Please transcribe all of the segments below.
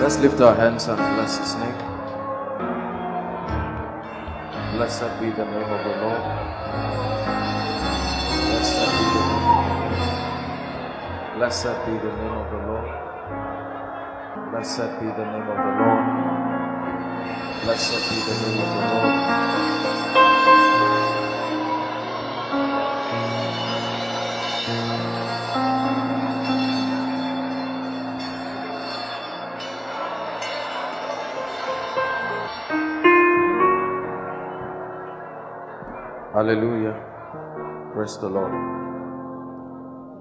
Let's lift our hands and bless his name. Blessed be the name of the Lord. Blessed be the name of the Lord. Blessed be the name of the Lord. Blessed be the name of the Lord. Blessed be the name of the Lord. Hallelujah. Praise the Lord.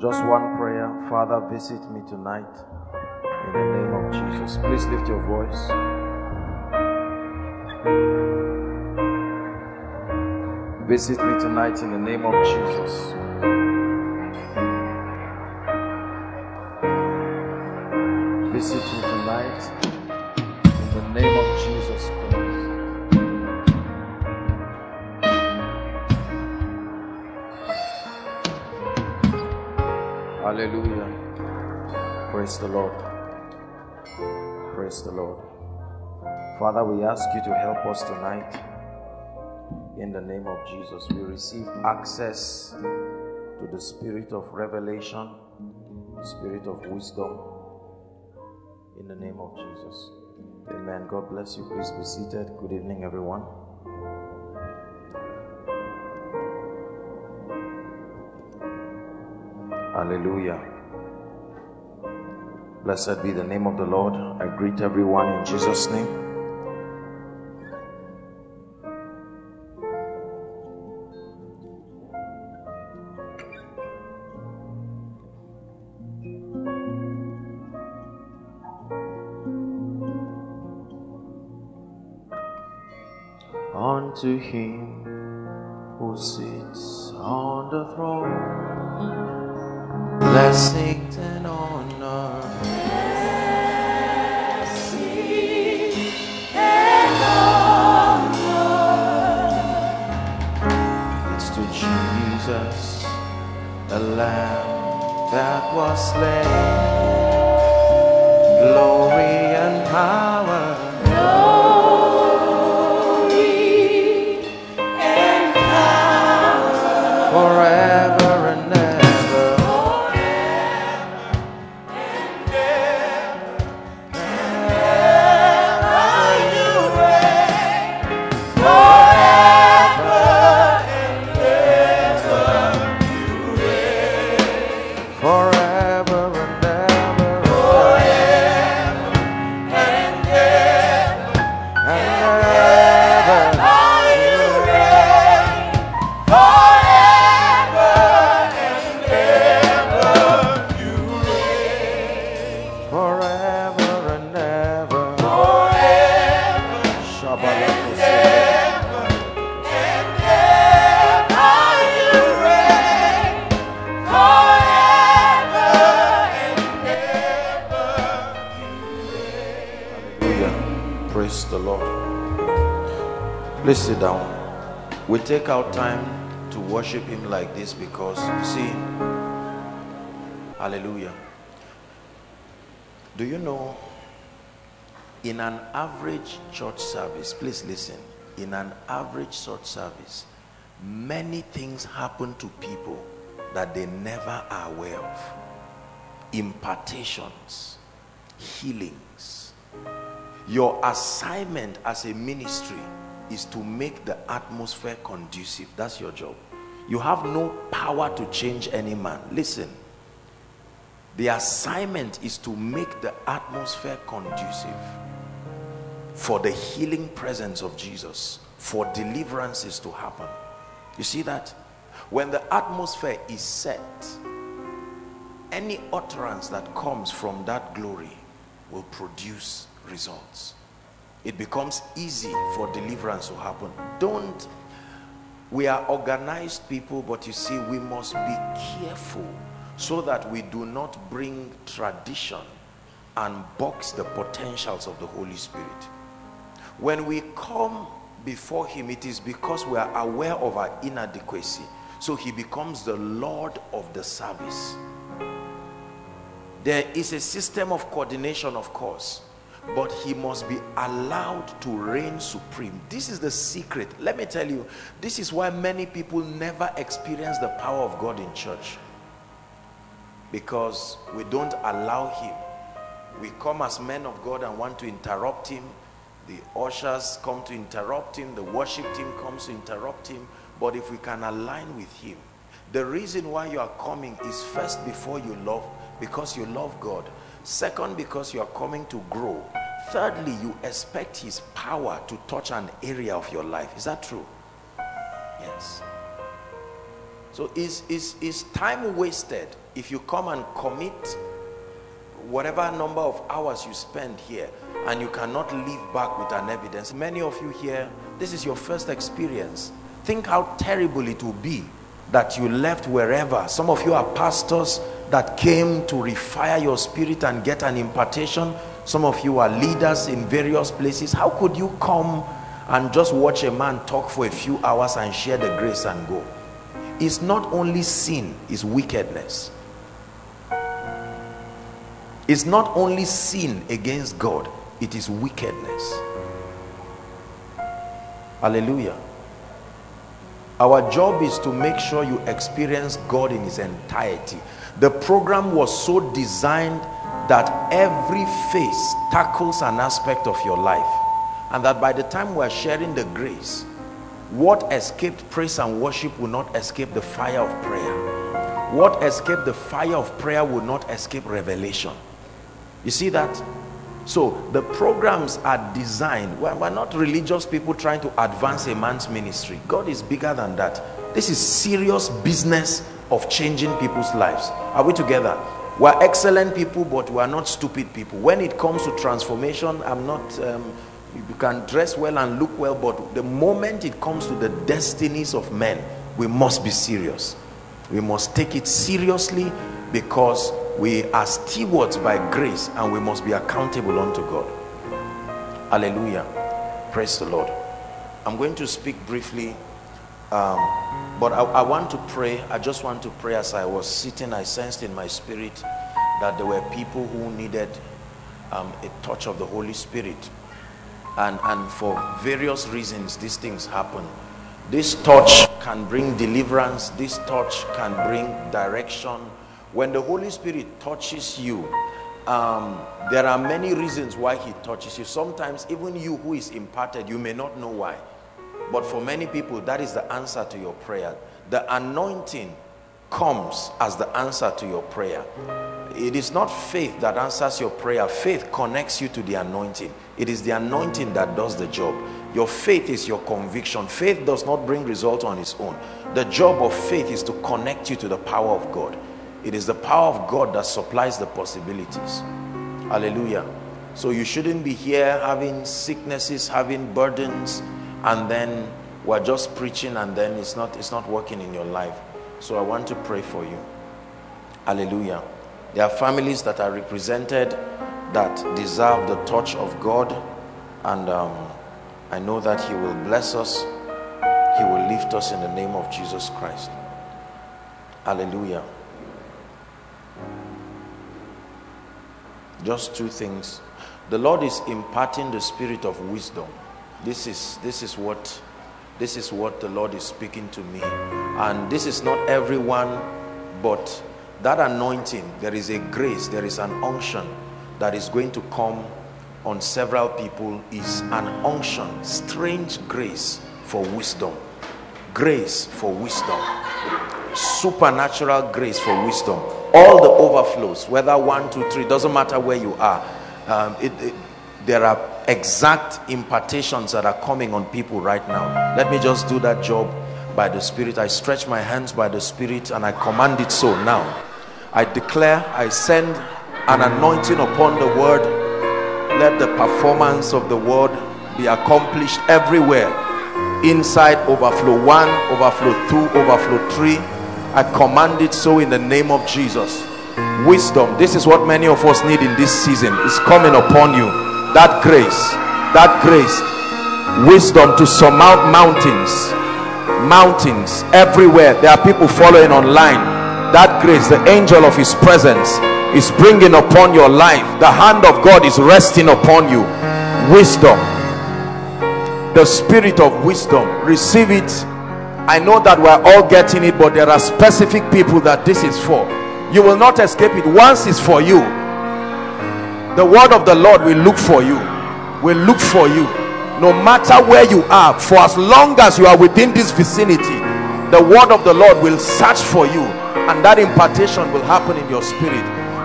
Just one prayer. Father, visit me tonight in the name of Jesus. Please lift your voice. Visit me tonight in the name of Jesus. Visit me tonight in the name of Jesus the Lord. Praise the Lord. Father, we ask you to help us tonight. In the name of Jesus, we receive access to the spirit of revelation, the spirit of wisdom. In the name of Jesus. Amen. God bless you. Please be seated. Good evening, everyone. Hallelujah. Blessed be the name of the Lord. I greet everyone in Jesus' name. Unto him who sits on the throne, blessings and honor. That was slain. Glory and power. We take our time to worship Him like this because, you see, Hallelujah. Do you know in an average church service, please listen, in an average church service, many things happen to people that they never are aware of. Impartations, healings. Your assignment as a ministry is to make the atmosphere conducive. That's your job. You have no power to change any man. Listen. The assignment is to make the atmosphere conducive for the healing presence of Jesus, for deliverances to happen. You see that? When the atmosphere is set, any utterance that comes from that glory will produce results. It becomes easy for deliverance to happen. Don't, we are organized people, but you see, we must be careful so that we do not bring tradition and box the potentials of the Holy Spirit. When we come before him, it is because we are aware of our inadequacy. So he becomes the Lord of the service. There is a system of coordination, of course. But he must be allowed to reign supreme. This is the secret. Let me tell you, this is why many people never experience the power of God in church. Because we don't allow him. We come as men of God and want to interrupt him. The ushers come to interrupt him. The worship team comes to interrupt him. But if we can align with him, the reason why you are coming is first before you love, because you love God. Second, because you are coming to grow. Thirdly, you expect his power to touch an area of your life. Is that true? Yes. So is, is, is time wasted if you come and commit whatever number of hours you spend here and you cannot leave back with an evidence. Many of you here, this is your first experience. Think how terrible it will be that you left wherever. Some of you are pastors that came to refire your spirit and get an impartation. Some of you are leaders in various places. How could you come and just watch a man talk for a few hours and share the grace and go? It's not only sin, it's wickedness. It's not only sin against God, it is wickedness. Hallelujah. Our job is to make sure you experience God in his entirety. The program was so designed that every phase tackles an aspect of your life. And that by the time we're sharing the grace, what escaped praise and worship will not escape the fire of prayer. What escaped the fire of prayer will not escape revelation. You see that? So the programs are designed. We're, we're not religious people trying to advance a man's ministry. God is bigger than that. This is serious business of changing people's lives. Are we together? We're excellent people, but we are not stupid people. When it comes to transformation, I'm not... Um, you can dress well and look well, but the moment it comes to the destinies of men, we must be serious. We must take it seriously because we are stewards by grace and we must be accountable unto God. Hallelujah. Praise the Lord. I'm going to speak briefly, um, but I, I want to pray. I just want to pray as I was sitting, I sensed in my spirit that there were people who needed um, a touch of the Holy Spirit. And, and for various reasons, these things happen. This touch can bring deliverance. This touch can bring direction when the Holy Spirit touches you, um, there are many reasons why he touches you. Sometimes even you who is imparted, you may not know why. But for many people, that is the answer to your prayer. The anointing comes as the answer to your prayer. It is not faith that answers your prayer. Faith connects you to the anointing. It is the anointing that does the job. Your faith is your conviction. Faith does not bring result on its own. The job of faith is to connect you to the power of God. It is the power of God that supplies the possibilities. Hallelujah. So you shouldn't be here having sicknesses, having burdens, and then we're just preaching and then it's not it's not working in your life. So I want to pray for you. Hallelujah. There are families that are represented that deserve the touch of God, and um, I know that He will bless us. He will lift us in the name of Jesus Christ. Hallelujah. just two things the lord is imparting the spirit of wisdom this is this is what this is what the lord is speaking to me. And this is not everyone but that anointing there is a grace there is an unction that is going to come on several people is an unction strange grace for wisdom. Grace for wisdom. Supernatural grace for wisdom. All the overflows whether one two three doesn't matter where you are. Um, it, it, there are exact impartations that are coming on people right now. Let me just do that job by the spirit. I stretch my hands by the spirit and i command it so now. I declare i send an anointing upon the word. Let the performance of the word be accomplished everywhere. Inside overflow one overflow two overflow three. I command it so in the name of Jesus. Wisdom, this is what many of us need in this season, is coming upon you. That grace, that grace, wisdom to surmount mountains, mountains everywhere. There are people following online. That grace, the angel of his presence, is bringing upon your life. The hand of God is resting upon you. Wisdom. The spirit of wisdom. Receive it. I know that we're all getting it but there are specific people that this is for. You will not escape it. Once it's for you the word of the Lord will look for you will look for you. No matter where you are for as long as you are within this vicinity the word of the Lord will search for you and that impartation will happen in your spirit.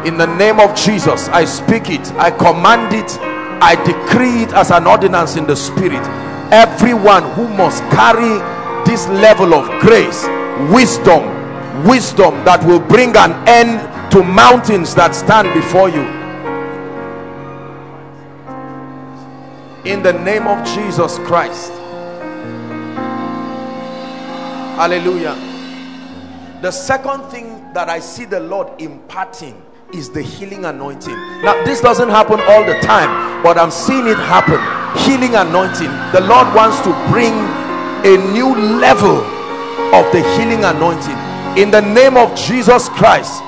In the name of Jesus I speak it I command it I decree it as an ordinance in the spirit. Everyone who must carry this level of grace wisdom wisdom that will bring an end to mountains that stand before you in the name of Jesus Christ. Hallelujah. The second thing that I see the Lord imparting is the healing anointing. Now this doesn't happen all the time but I'm seeing it happen. Healing anointing. The Lord wants to bring a new level of the healing anointing. In the name of Jesus Christ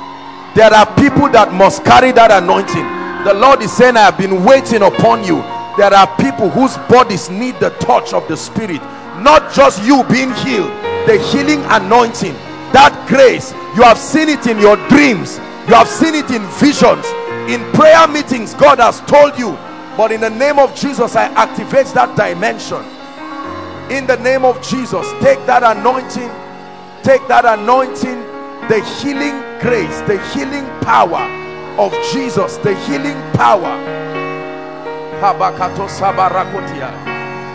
there are people that must carry that anointing. The Lord is saying I have been waiting upon you there are people whose bodies need the touch of the spirit not just you being healed. The healing anointing that grace you have seen it in your dreams. You have seen it in visions. In prayer meetings God has told you. But in the name of Jesus I activate that dimension. In the name of Jesus take that anointing. Take that anointing. The healing grace the healing power of Jesus the healing power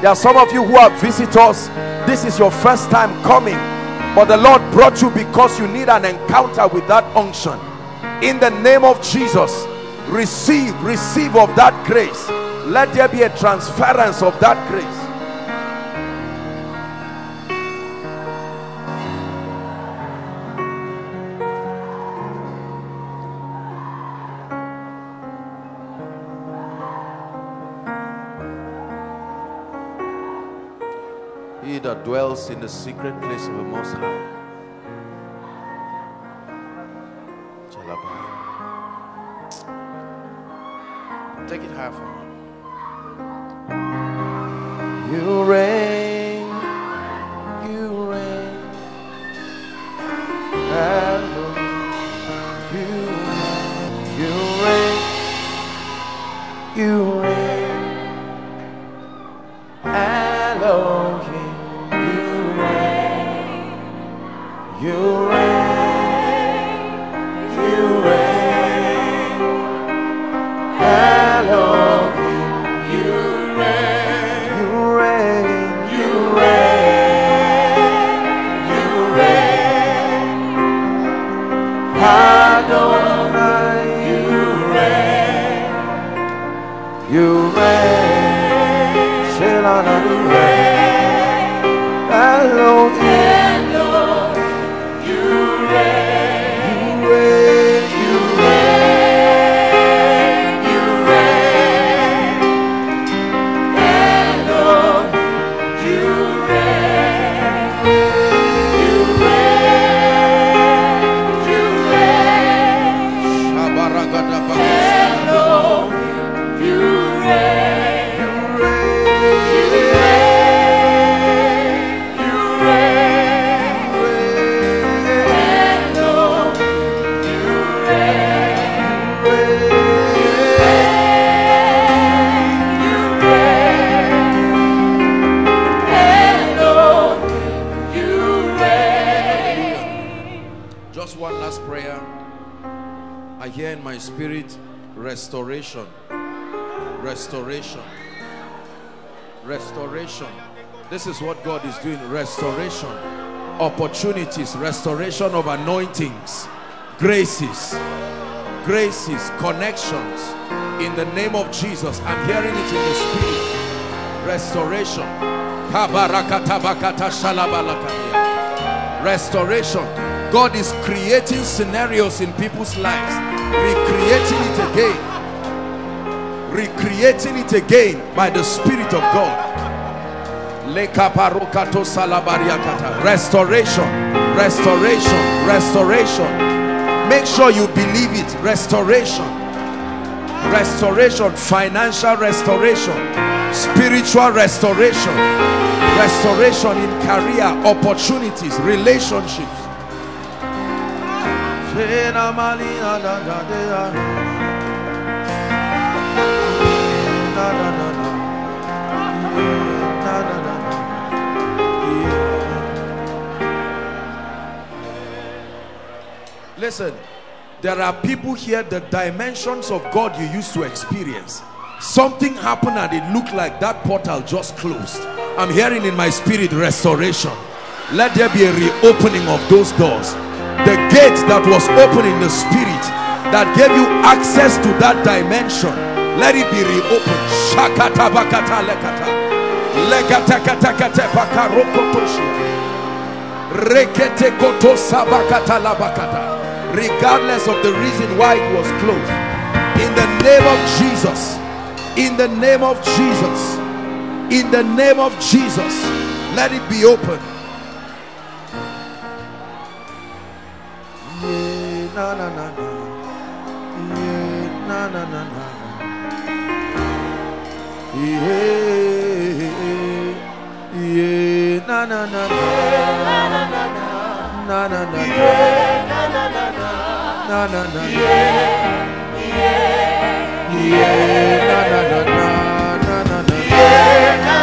there are some of you who are visitors. This is your first time coming but the Lord brought you because you need an encounter with that unction. In the name of Jesus receive receive of that grace. Let there be a transference of that grace that dwells in the secret place of the Most High. Take it high for me. You reign, you reign, Hello, you, you reign, you day. Restoration. Restoration. Restoration. This is what God is doing. Restoration. Opportunities. Restoration of anointings. Graces. Graces. Connections. In the name of Jesus. I'm hearing it in the spirit. Restoration. Restoration. God is creating scenarios in people's lives recreating it again. Recreating it again by the Spirit of God. Restoration, restoration, restoration. make sure you believe it. Restoration. Restoration. Financial restoration. Spiritual restoration. Restoration in career opportunities relationships listen there are people here the dimensions of God you used to experience. Something happened and it looked like that portal just closed. I'm hearing in my spirit restoration. Let there be a reopening of those doors gate that was open in the spirit that gave you access to that dimension let it be reopened. Shakata bakata lekata. Koto sabakata labakata regardless of the reason why it was closed in the name of Jesus in the name of Jesus in the name of Jesus let it be open na, na, na, na. Yeah, na, na, na, na. Yeah, yeah, na, na, na, na. Na, na, na, na. Na, na, na, na. Yeah, na, na, na, na. Na, na, na, na. Na,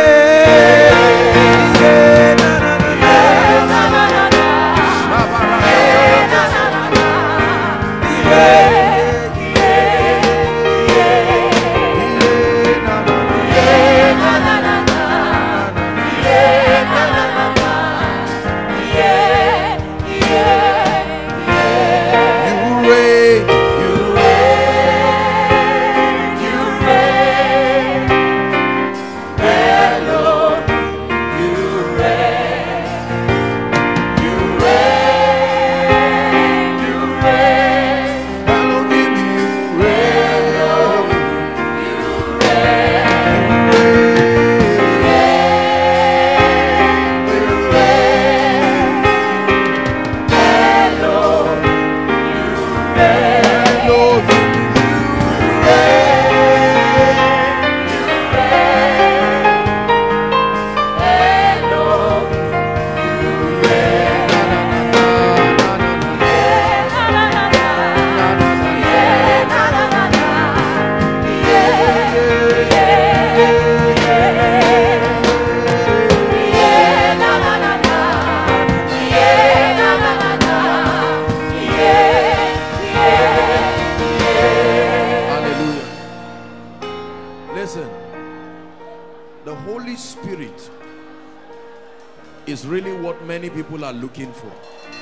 People are looking for.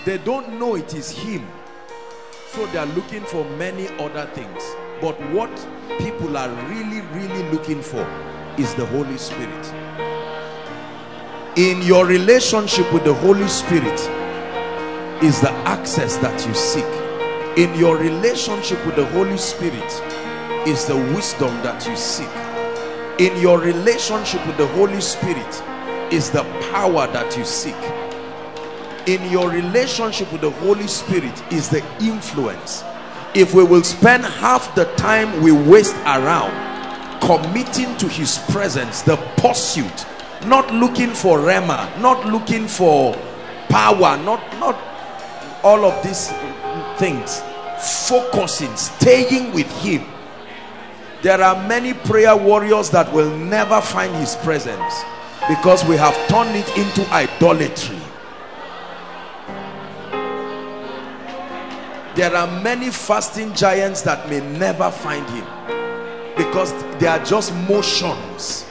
They don't know it is Him, so they are looking for many other things. But what people are really, really looking for is the Holy Spirit. In your relationship with the Holy Spirit is the access that you seek in your relationship with the Holy Spirit is the wisdom that you seek in your relationship with the Holy Spirit is the power that you seek in your relationship with the Holy Spirit is the influence. If we will spend half the time we waste around committing to his presence the pursuit not looking for rhema not looking for power not not all of these things focusing staying with him there are many prayer warriors that will never find his presence because we have turned it into idolatry there are many fasting giants that may never find him. Because they are just motions.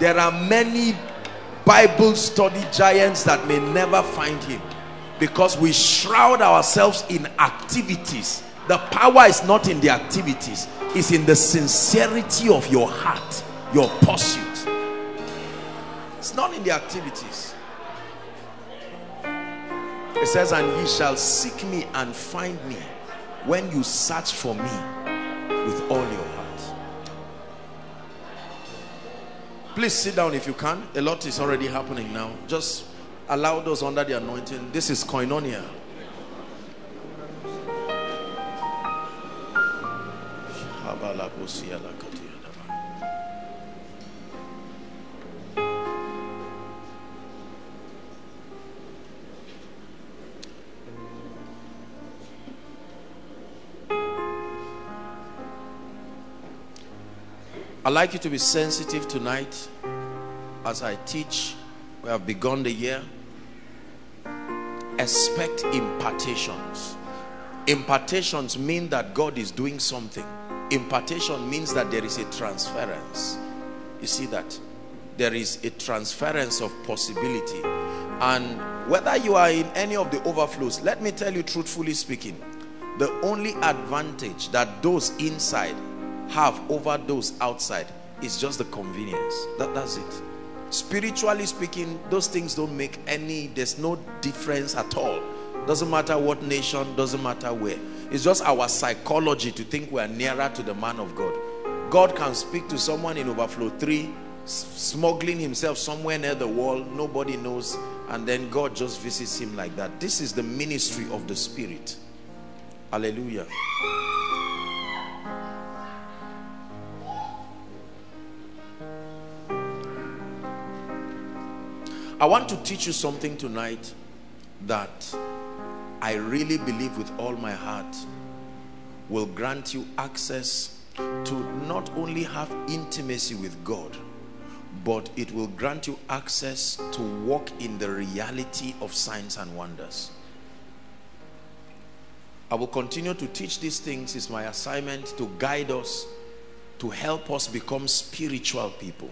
There are many bible study giants that may never find him. Because we shroud ourselves in activities. The power is not in the activities. It's in the sincerity of your heart your pursuit. It's not in the activities It says, and ye shall seek me and find me when you search for me with all your heart. Please sit down if you can. A lot is already happening now. Just allow those under the anointing. This is koinonia. I'd like you to be sensitive tonight as I teach. We have begun the year. Expect impartations. Impartations mean that God is doing something. Impartation means that there is a transference. You see that? There is a transference of possibility. And whether you are in any of the overflows, let me tell you truthfully speaking, the only advantage that those inside have over those outside is just the convenience. That that's it. Spiritually speaking those things don't make any there's no difference at all. Doesn't matter what nation doesn't matter where. It's just our psychology to think we're nearer to the man of god. God can speak to someone in overflow 3 smuggling himself somewhere near the wall nobody knows and then god just visits him like that. This is the ministry of the spirit. Hallelujah I want to teach you something tonight that I really believe with all my heart will grant you access to not only have intimacy with God, but it will grant you access to walk in the reality of signs and wonders. I will continue to teach these things. It's my assignment to guide us, to help us become spiritual people.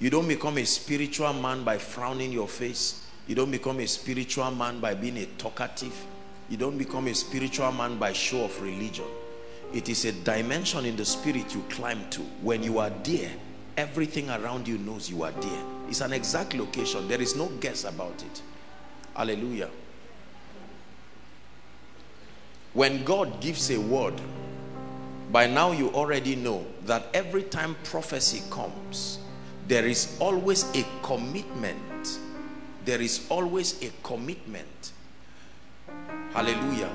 You don't become a spiritual man by frowning your face. You don't become a spiritual man by being a talkative. You don't become a spiritual man by show of religion. It is a dimension in the spirit you climb to. When you are there, everything around you knows you are there. It's an exact location. There is no guess about it. Hallelujah. When God gives a word, by now you already know that every time prophecy comes, there is always a commitment. There is always a commitment. Hallelujah.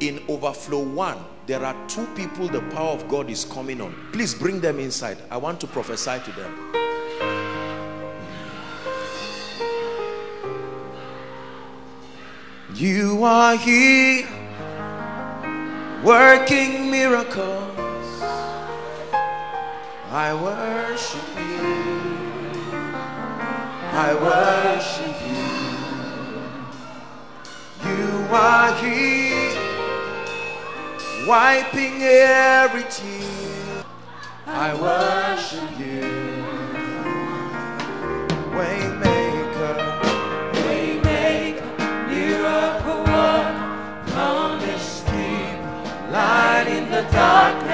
In overflow one there are two people the power of God is coming on. Please bring them inside. I want to prophesy to them. You are here working miracles I worship you I worship you. You are here, wiping every tear. I worship you. Waymaker, Waymaker, miracle promise light in the darkness.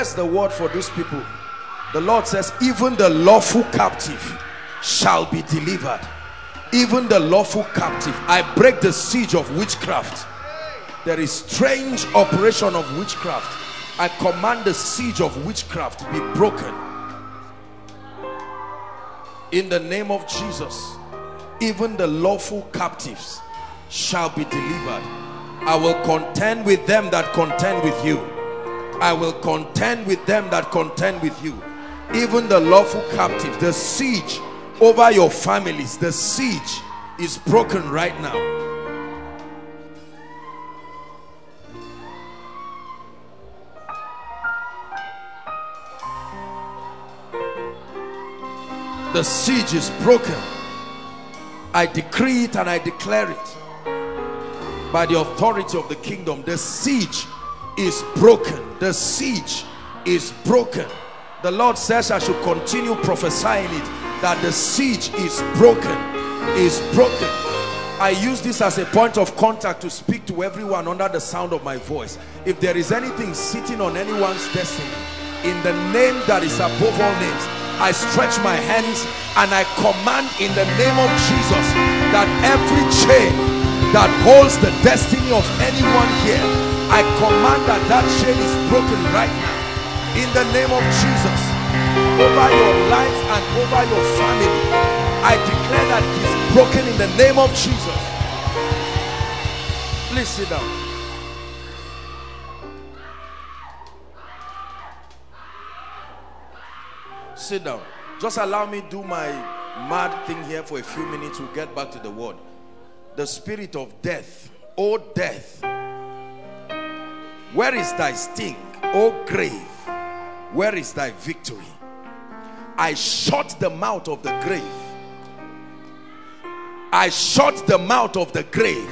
Yes, the word for these people. The Lord says, even the lawful captive shall be delivered. Even the lawful captive. I break the siege of witchcraft. There is strange operation of witchcraft. I command the siege of witchcraft be broken. In the name of Jesus, even the lawful captives shall be delivered. I will contend with them that contend with you. I will contend with them that contend with you. Even the lawful captives the siege over your families, the siege is broken right now. The siege is broken. I decree it and I declare it by the authority of the kingdom. The siege is broken. The siege is broken. The Lord says I should continue prophesying it that the siege is broken. Is broken. I use this as a point of contact to speak to everyone under the sound of my voice. If there is anything sitting on anyone's destiny, in the name that is above all names, I stretch my hands and I command in the name of Jesus that every chain that holds the destiny of anyone here, I command that that chain is broken right now in the name of Jesus over your life and over your family. I declare that it is broken in the name of Jesus. Please sit down. Sit down. Just allow me do my mad thing here for a few minutes. We'll get back to the word. The spirit of death. O death. Where is thy sting? O grave. Where is thy victory? I shut the mouth of the grave. I shut the mouth of the grave.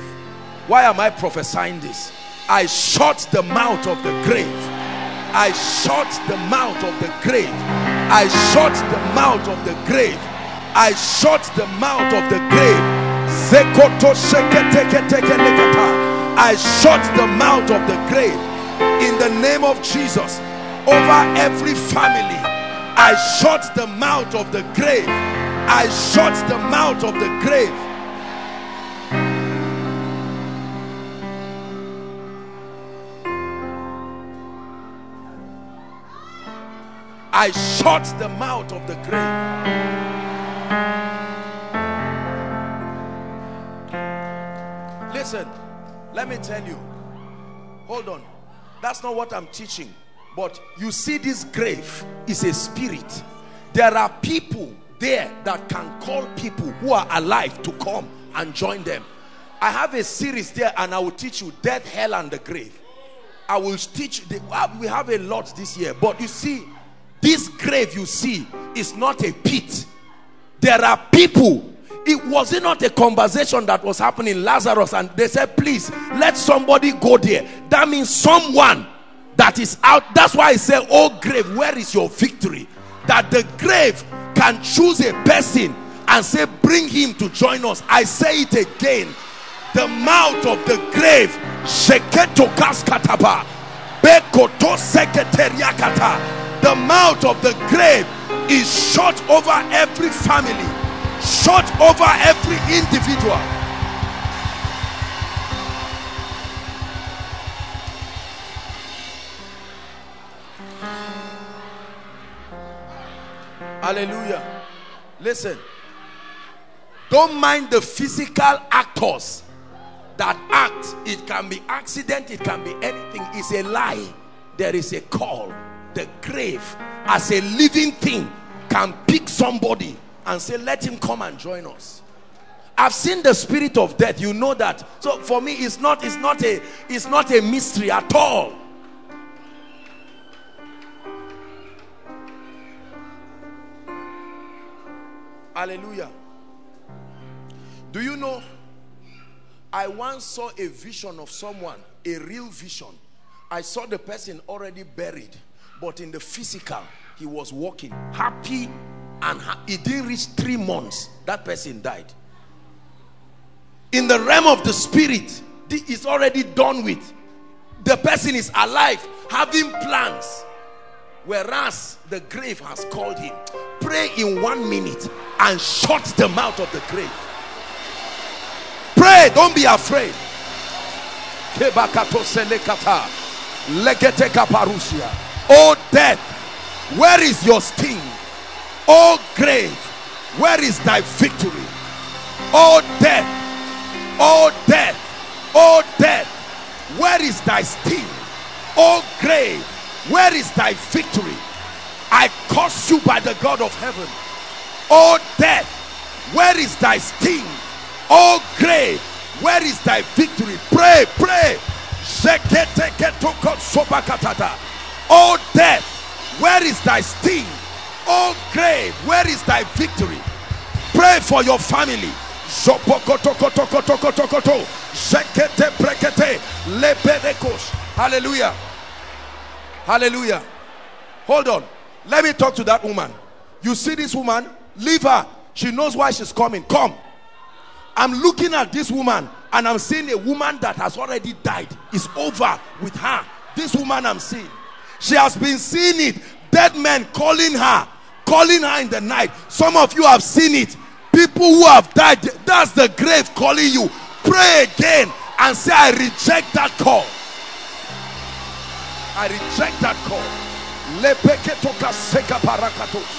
Why am I prophesying this? I shut the mouth of the grave. I shut the mouth of the grave. I shut the mouth of the grave. I shut the mouth of the grave. I shut the mouth of the grave in the name of Jesus over every family. I shut the mouth of the grave. I shut the mouth of the grave. I shut the mouth of the grave. Listen, let me tell you. Hold on. That's not what I'm teaching. But you see this grave is a spirit. There are people there that can call people who are alive to come and join them. I have a series there and I will teach you death, hell and the grave. I will teach, the, uh, we have a lot this year. But you see, this grave you see is not a pit. There are people it was it not a conversation that was happening lazarus and they said please let somebody go there that means someone that is out. That's why i say oh grave where is your victory? That the grave can choose a person and say bring him to join us. I say it again. The mouth of the grave the mouth of the grave is shut over every family shut over every individual hallelujah. Listen. Don't mind the physical actors that act. It can be accident it can be anything. It's a lie. There is a call. The grave as a living thing can pick somebody and say let him come and join us. I've seen the spirit of death. You know that. So for me it's not it's not a it's not a mystery at all hallelujah. Do you know I once saw a vision of someone a real vision. I saw the person already buried but in the physical he was walking happy and ha didn't reach three months that person died. In the realm of the spirit it's already done with. The person is alive having plans whereas the grave has called him. Pray in one minute and shut the mouth of the grave. Pray don't be afraid. Oh death where is your sting? Oh grave where is thy victory? Oh death oh death oh death where is thy sting? Oh grave where is thy victory? I curse you by the god of heaven. Oh death where is thy sting? Oh grave where is thy victory? Pray pray. Oh death where is thy sting? Oh grave where is thy victory? Pray for your family. Hallelujah hallelujah Hold on. Let me talk to that woman. You see this woman? Leave her. She knows why she's coming. Come. I'm looking at this woman and I'm seeing a woman that has already died. It's over with her. This woman I'm seeing. She has been seeing it. Dead men calling her, calling her in the night. Some of you have seen it. People who have died, that's the grave calling you. Pray again and say, I reject that call. I reject that call. Lepeketoka seka parakatos.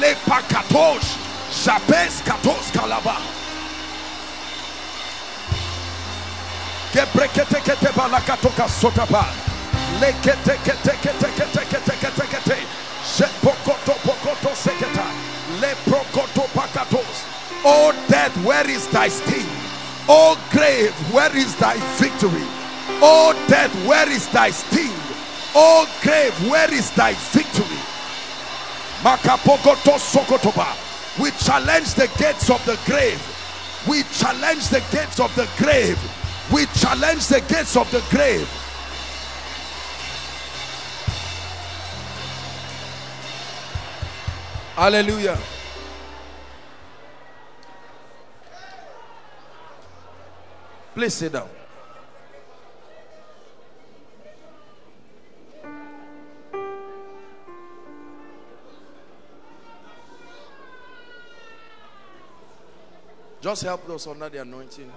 Lepakatos. Japes katos kalaba. Gebrekete kete balakatoka sotapa. Lekete kete kete kete kete kete kete. Jepokoto pokoto seketa. Leprokoto pakatos. Oh death, where is thy sting? Oh grave, where is thy victory? Oh death, where is thy sting? Oh grave, where is thy victory? We challenge the gates of the grave. We challenge the gates of the grave. We challenge the gates of the grave. Hallelujah. Please sit down. Just help those under the anointing.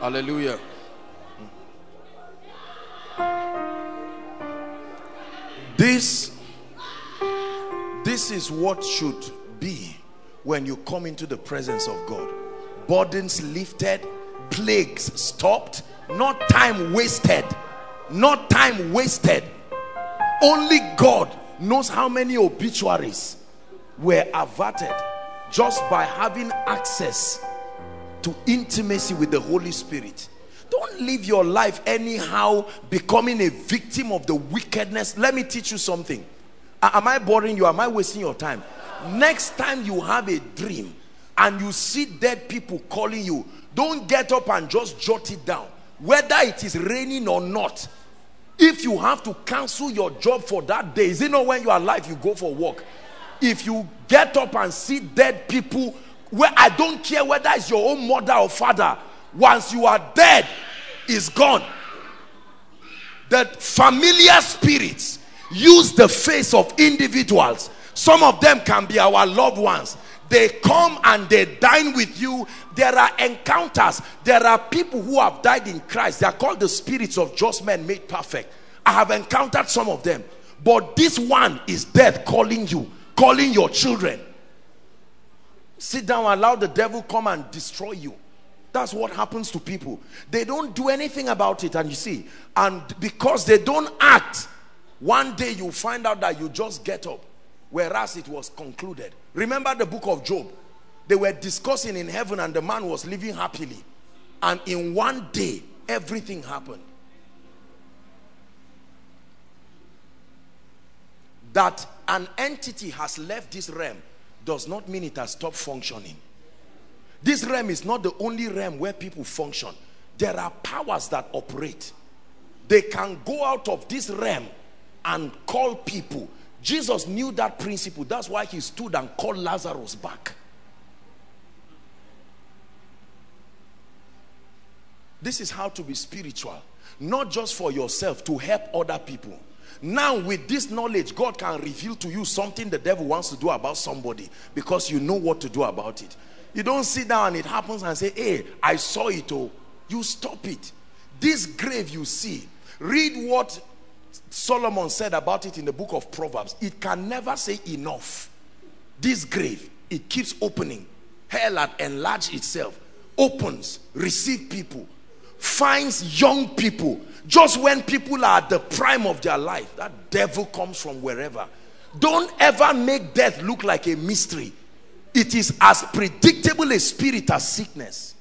Hallelujah. This this is what should be when you come into the presence of God. Burdens lifted, plagues stopped, not time wasted. Not time wasted. Only God knows how many obituaries were averted just by having access to intimacy with the Holy Spirit. Don't live your life anyhow becoming a victim of the wickedness. Let me teach you something. Am I boring you? Am I wasting your time? Next time you have a dream and you see dead people calling you, don't get up and just jot it down. Whether it is raining or not, if you have to cancel your job for that day, is it not when you are alive you go for work? If you get up and see dead people, where I don't care whether it's your own mother or father, once you are dead, is gone. The familiar spirits use the face of individuals. Some of them can be our loved ones. They come and they dine with you. There are encounters. There are people who have died in Christ. They are called the spirits of just men made perfect. I have encountered some of them. But this one is death calling you, calling your children. Sit down, allow the devil come and destroy you. That's what happens to people. They don't do anything about it. And you see, and because they don't act, one day you find out that you just get up. Whereas it was concluded. Remember the book of Job. They were discussing in heaven and the man was living happily. And in one day, everything happened. That an entity has left this realm does not mean it has stopped functioning. This realm is not the only realm where people function. There are powers that operate. They can go out of this realm and call people. Jesus knew that principle. That's why he stood and called Lazarus back. This is how to be spiritual. Not just for yourself, to help other people. Now with this knowledge, God can reveal to you something the devil wants to do about somebody because you know what to do about it. You don't sit down and it happens and say, hey, I saw it. Oh, you stop it. This grave you see, read what Solomon said about it in the book of Proverbs. It can never say enough. This grave, it keeps opening. Hell had enlarged itself, opens, receive people, finds young people. Just when people are at the prime of their life, that devil comes from wherever. Don't ever make death look like a mystery. It is as predictable a spirit as sickness.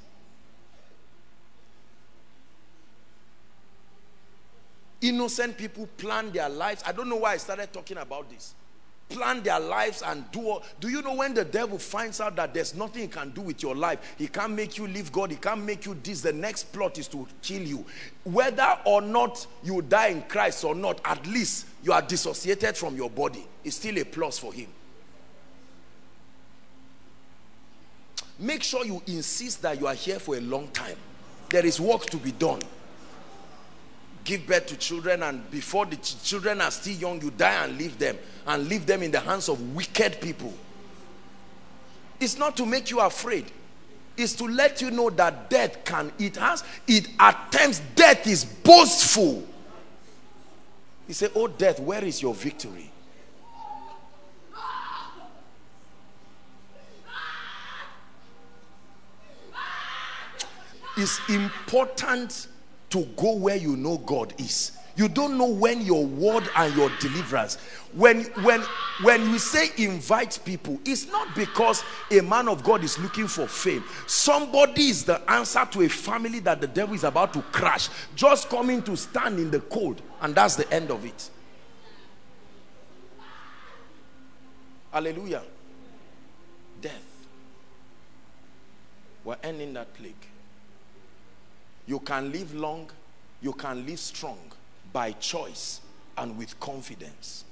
Innocent people plan their lives. I don't know why I started talking about this. Plan their lives and do all. do you know when the devil finds out that there's nothing he can do with your life he can't make you leave god he can't make you this the next plot is to kill you. Whether or not you die in christ or not at least you are dissociated from your body. It's still a plus for him. Make sure you insist that you are here for a long time. There is work to be done give birth to children and before the ch children are still young you die and leave them and leave them in the hands of wicked people. It's not to make you afraid. It's to let you know that death can it has it attempts death is boastful. He said oh death where is your victory? It's important to go where you know God is. You don't know when your word and your deliverance. When when when you say invite people, it's not because a man of God is looking for fame. Somebody is the answer to a family that the devil is about to crash. Just coming to stand in the cold, and that's the end of it. Hallelujah. Death. We're ending that plague. You can live long, you can live strong by choice and with confidence.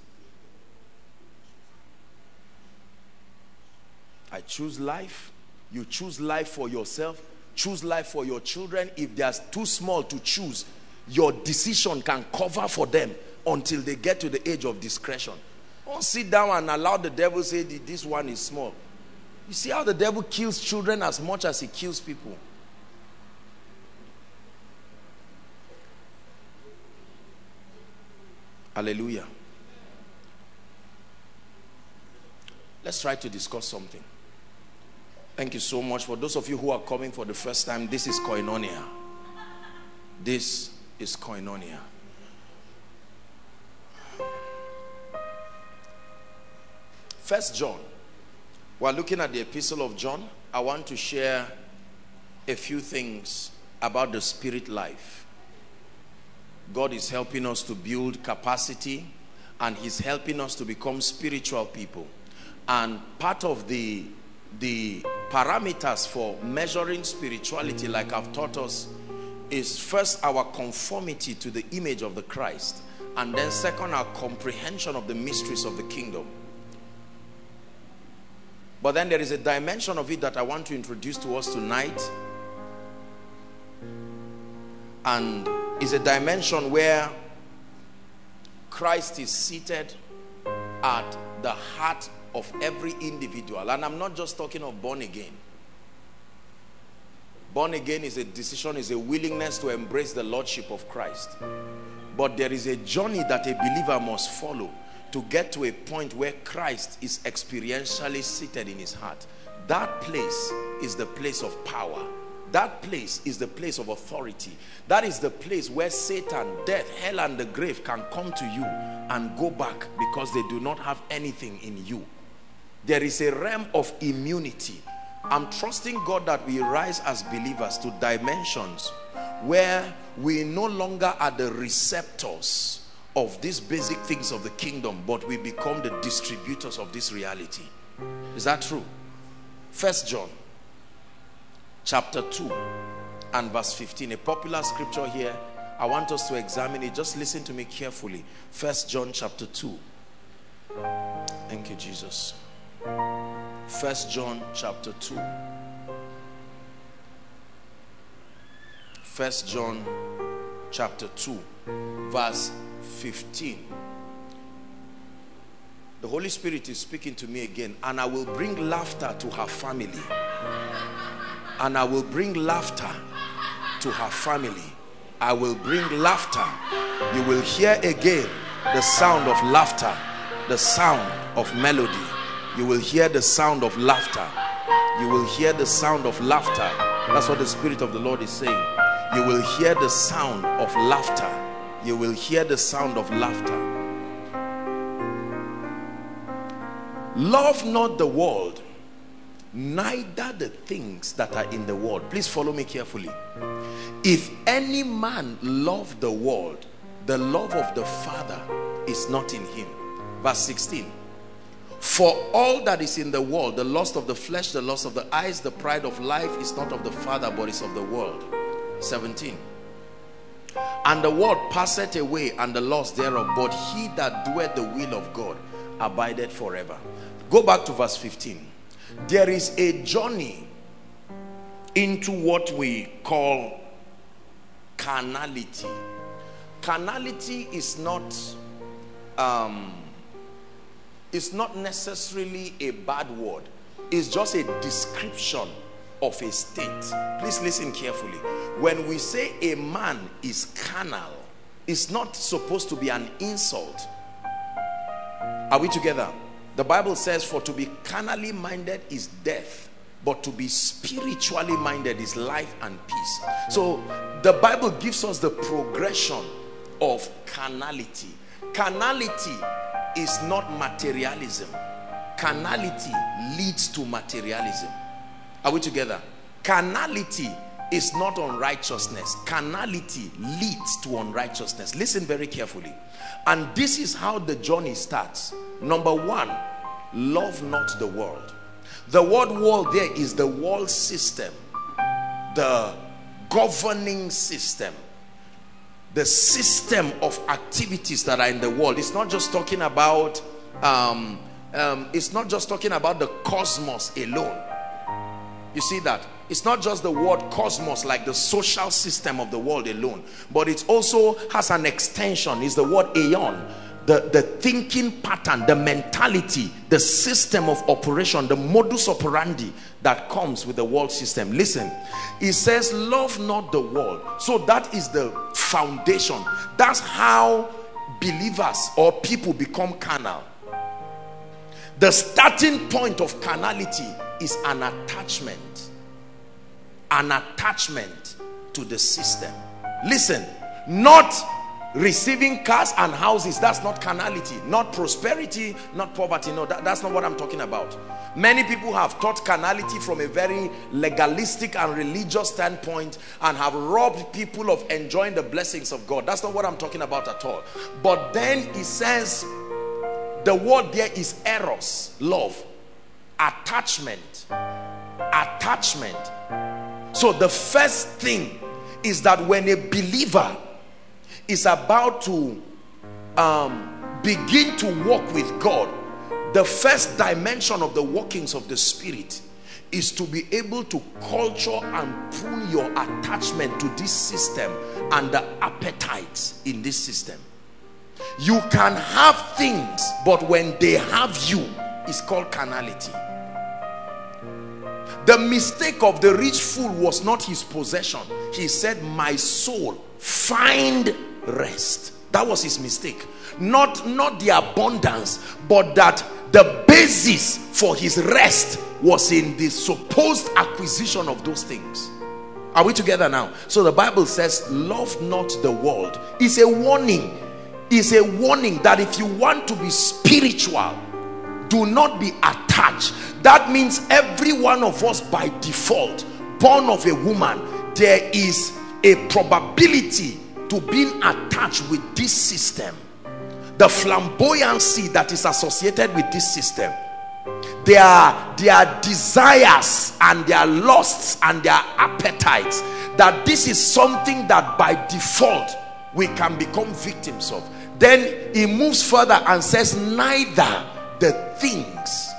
I choose life. You choose life for yourself. Choose life for your children. If they are too small to choose, your decision can cover for them until they get to the age of discretion. Don't sit down and allow the devil say this one is small. You see how the devil kills children as much as he kills people. Hallelujah. Let's try to discuss something. Thank you so much. For those of you who are coming for the first time, this is Koinonia. This is Koinonia. First John. We're looking at the epistle of John. I want to share a few things about the spirit life. God is helping us to build capacity and he's helping us to become spiritual people. And part of the, the parameters for measuring spirituality, like I've taught us, is first our conformity to the image of the Christ. And then second, our comprehension of the mysteries of the kingdom. But then there is a dimension of it that I want to introduce to us tonight. And is a dimension where Christ is seated at the heart of every individual. And I'm not just talking of born again. Born again is a decision, is a willingness to embrace the Lordship of Christ. But there is a journey that a believer must follow to get to a point where Christ is experientially seated in his heart. That place is the place of power that place is the place of authority. That is the place where Satan, death, hell and the grave can come to you and go back because they do not have anything in you. There is a realm of immunity. I'm trusting God that we rise as believers to dimensions where we no longer are the receptors of these basic things of the kingdom, but we become the distributors of this reality. Is that true? First John chapter 2 and verse 15 a popular scripture here. I want us to examine it. Just listen to me carefully. First john chapter 2 thank you jesus. First john chapter 2 first john chapter 2 verse 15 the holy spirit is speaking to me again and i will bring laughter to her family and I will bring laughter to her family. I will bring laughter. You will hear again the sound of laughter, the sound of melody. You will hear the sound of laughter. You will hear the sound of laughter. That's what the Spirit of the Lord is saying. You will hear the sound of laughter. You will hear the sound of laughter. Love not the world neither the things that are in the world. Please follow me carefully. If any man love the world, the love of the Father is not in him. Verse 16. For all that is in the world, the lust of the flesh, the lust of the eyes, the pride of life is not of the Father, but is of the world. 17. And the world passeth away, and the lust thereof, but he that doeth the will of God abideth forever. Go back to verse 15. There is a journey into what we call carnality. Carnality is not um, is not necessarily a bad word. It's just a description of a state. Please listen carefully. When we say a man is carnal, it's not supposed to be an insult. Are we together? The Bible says, For to be carnally minded is death, but to be spiritually minded is life and peace. So the Bible gives us the progression of carnality. Carnality is not materialism. Carnality leads to materialism. Are we together? Carnality is not unrighteousness. Carnality leads to unrighteousness. Listen very carefully. And this is how the journey starts. Number one, love not the world. The word world there is the world system, the governing system the system of activities that are in the world. It's not just talking about um, um, it's not just talking about the cosmos alone. You see that? It's not just the word cosmos like the social system of the world alone, but it also has an extension. Is the word aeon the, the thinking pattern, the mentality, the system of operation, the modus operandi that comes with the world system. Listen, it says, Love not the world. So that is the foundation. That's how believers or people become carnal. The starting point of carnality is an attachment, an attachment to the system. Listen, not receiving cars and houses that's not carnality not prosperity not poverty. No that, that's not what i'm talking about. Many people have taught carnality from a very legalistic and religious standpoint and have robbed people of enjoying the blessings of god. That's not what i'm talking about at all. But then he says the word there is eros love attachment attachment. So the first thing is that when a believer is about to um, begin to walk with God, the first dimension of the workings of the Spirit is to be able to culture and prune your attachment to this system and the appetites in this system. You can have things, but when they have you, it's called carnality. The mistake of the rich fool was not his possession. He said, My soul, find rest. That was his mistake. Not not the abundance but that the basis for his rest was in the supposed acquisition of those things. Are we together now? So the bible says love not the world. Is a warning. Is a warning that if you want to be spiritual do not be attached. That means every one of us by default born of a woman there is a probability to being attached with this system. The flamboyancy that is associated with this system. Their their desires and their lusts and their appetites. That this is something that by default we can become victims of. Then he moves further and says neither the things.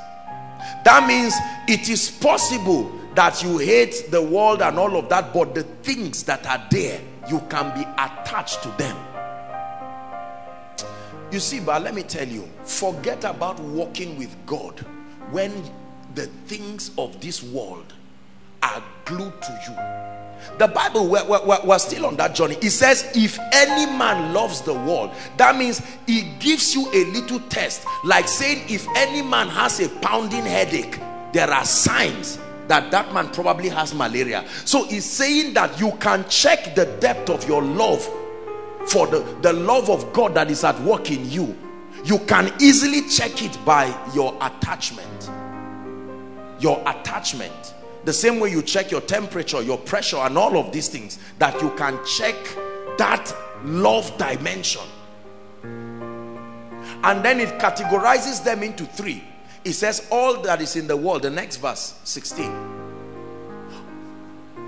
That means it is possible that you hate the world and all of that but the things that are there you can be attached to them. You see but let me tell you forget about walking with God when the things of this world are glued to you. The bible we're, we're, we're, still on that journey. It says if any man loves the world that means he gives you a little test like saying if any man has a pounding headache there are signs that that man probably has malaria. So he's saying that you can check the depth of your love for the the love of god that is at work in you. You can easily check it by your attachment. Your attachment. The same way you check your temperature your pressure and all of these things that you can check that love dimension. And then it categorizes them into three it says all that is in the world the next verse 16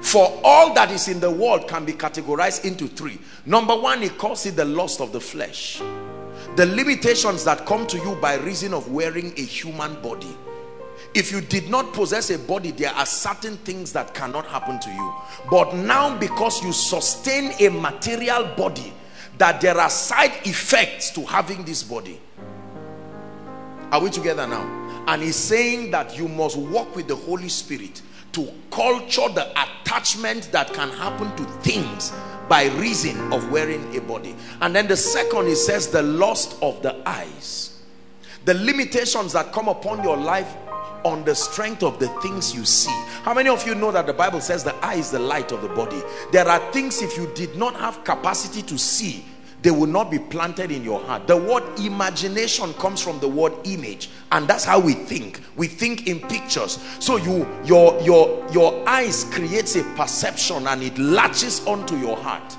for all that is in the world can be categorized into three. Number one he calls it the lust of the flesh. The limitations that come to you by reason of wearing a human body. If you did not possess a body there are certain things that cannot happen to you. But now because you sustain a material body that there are side effects to having this body. Are we together now and he's saying that you must walk with the Holy Spirit to culture the attachment that can happen to things by reason of wearing a body. And then the second he says the lust of the eyes. The limitations that come upon your life on the strength of the things you see. How many of you know that the bible says the eye is the light of the body? There are things if you did not have capacity to see they will not be planted in your heart. The word imagination comes from the word image and that's how we think. We think in pictures. So you your your your eyes creates a perception and it latches onto your heart.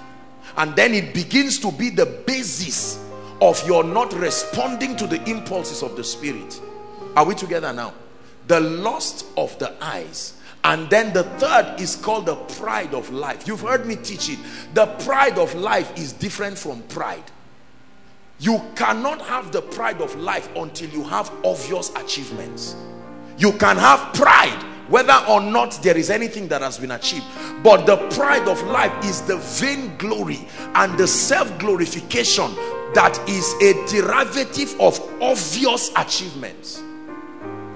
And then it begins to be the basis of your not responding to the impulses of the spirit. Are we together now? The lust of the eyes and then the third is called the pride of life. You've heard me teach it. The pride of life is different from pride. You cannot have the pride of life until you have obvious achievements. You can have pride whether or not there is anything that has been achieved. But the pride of life is the vain glory and the self-glorification that is a derivative of obvious achievements.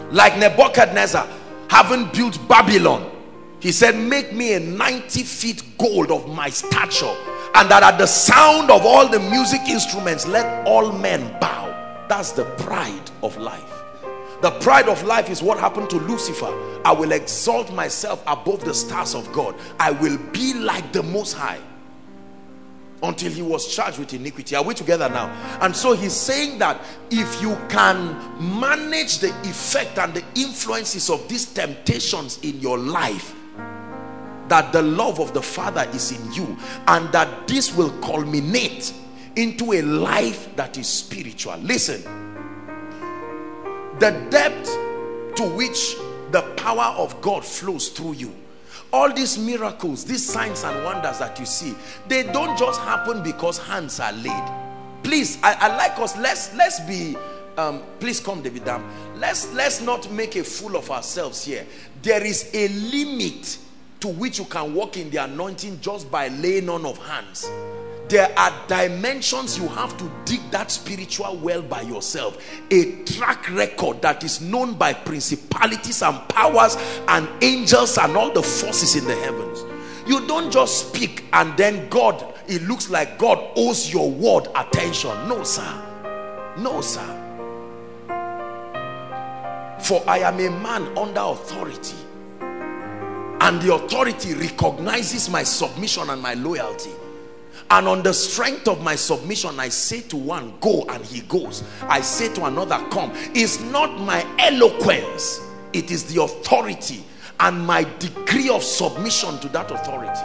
Like Nebuchadnezzar having built Babylon he said make me a 90 feet gold of my stature and that at the sound of all the music instruments let all men bow. That's the pride of life. The pride of life is what happened to Lucifer. I will exalt myself above the stars of God. I will be like the most high until he was charged with iniquity. Are we together now? And so he's saying that if you can manage the effect and the influences of these temptations in your life that the love of the father is in you and that this will culminate into a life that is spiritual. Listen. The depth to which the power of God flows through you all these miracles these signs and wonders that you see they don't just happen because hands are laid. Please i, I like us. Let's let's be um, please come david Dam. let's let's not make a fool of ourselves here. There is a limit to which you can walk in the anointing just by laying on of hands there are dimensions you have to dig that spiritual well by yourself. A track record that is known by principalities and powers and angels and all the forces in the heavens. You don't just speak and then God it looks like God owes your word attention. No sir. No sir. For I am a man under authority and the authority recognizes my submission and my loyalty and on the strength of my submission I say to one go and he goes. I say to another come. It's not my eloquence. It is the authority and my degree of submission to that authority.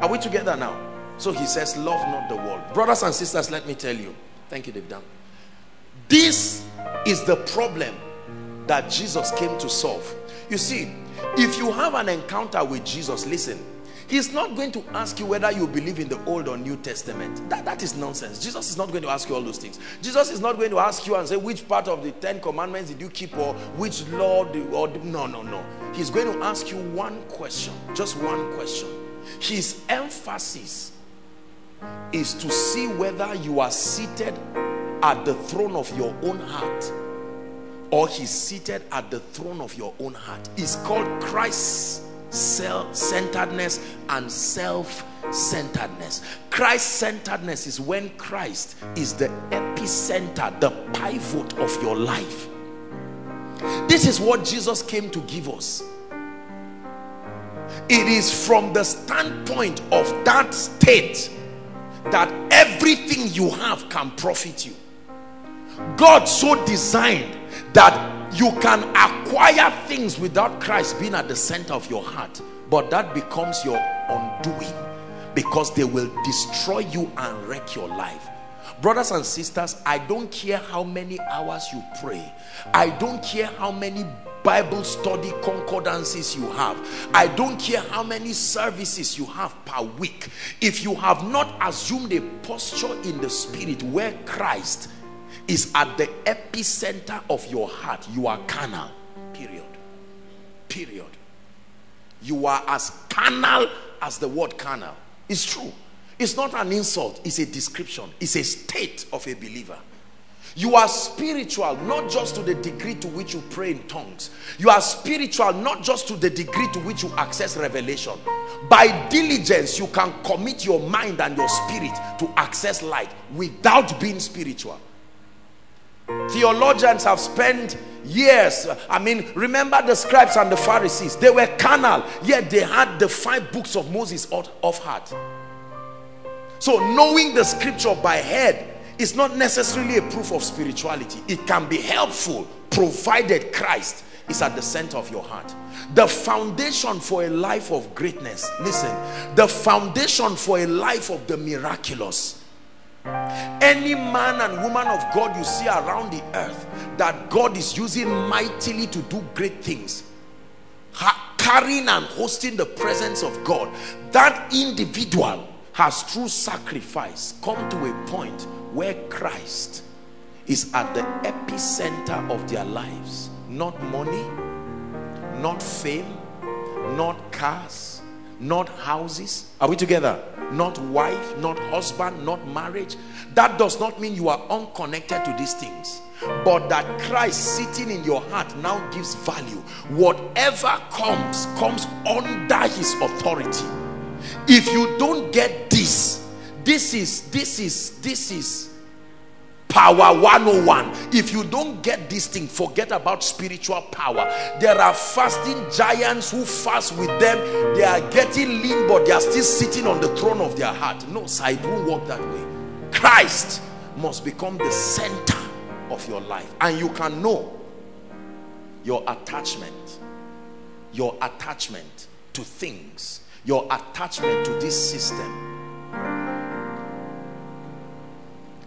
Are we together now? So he says love not the world. Brothers and sisters let me tell you. Thank you David this is the problem that Jesus came to solve. You see if you have an encounter with Jesus listen He's not going to ask you whether you believe in the Old or New Testament. That, that is nonsense. Jesus is not going to ask you all those things. Jesus is not going to ask you and say, which part of the Ten Commandments did you keep or which law? or no, no, no. He's going to ask you one question. Just one question. His emphasis is to see whether you are seated at the throne of your own heart or he's seated at the throne of your own heart. It's called Christ's self-centeredness and self-centeredness. Christ-centeredness is when christ is the epicenter the pivot of your life. This is what jesus came to give us. It is from the standpoint of that state that everything you have can profit you. God so designed that you can acquire things without Christ being at the center of your heart but that becomes your undoing because they will destroy you and wreck your life Brothers and sisters, I don't care how many hours you pray. I don't care how many Bible study concordances you have. I don't care how many services you have per week. If you have not assumed a posture in the spirit where Christ is at the epicenter of your heart, you are carnal. Period. Period. You are as carnal as the word carnal. It's true. It's not an insult, it's a description, it's a state of a believer. You are spiritual not just to the degree to which you pray in tongues. You are spiritual not just to the degree to which you access revelation. By diligence, you can commit your mind and your spirit to access light without being spiritual. Theologians have spent years. I mean, remember the scribes and the Pharisees. They were carnal, yet they had the five books of Moses off heart. So knowing the scripture by head is not necessarily a proof of spirituality. It can be helpful provided Christ is at the center of your heart. The foundation for a life of greatness, listen, the foundation for a life of the miraculous. Any man and woman of God you see around the earth that God is using mightily to do great things, carrying and hosting the presence of God, that individual has through sacrifice come to a point where Christ is at the epicenter of their lives. Not money, not fame, not cars, not houses. Are we together? Not wife, not husband, not marriage. That does not mean you are unconnected to these things. But that Christ sitting in your heart now gives value. Whatever comes, comes under his authority. If you don't get this, this is this is this is power 101 if you don't get this thing forget about spiritual power. There are fasting giants who fast with them. They are getting lean but they are still sitting on the throne of their heart. No it won't work that way. Christ must become the center of your life. And you can know your attachment your attachment to things your attachment to this system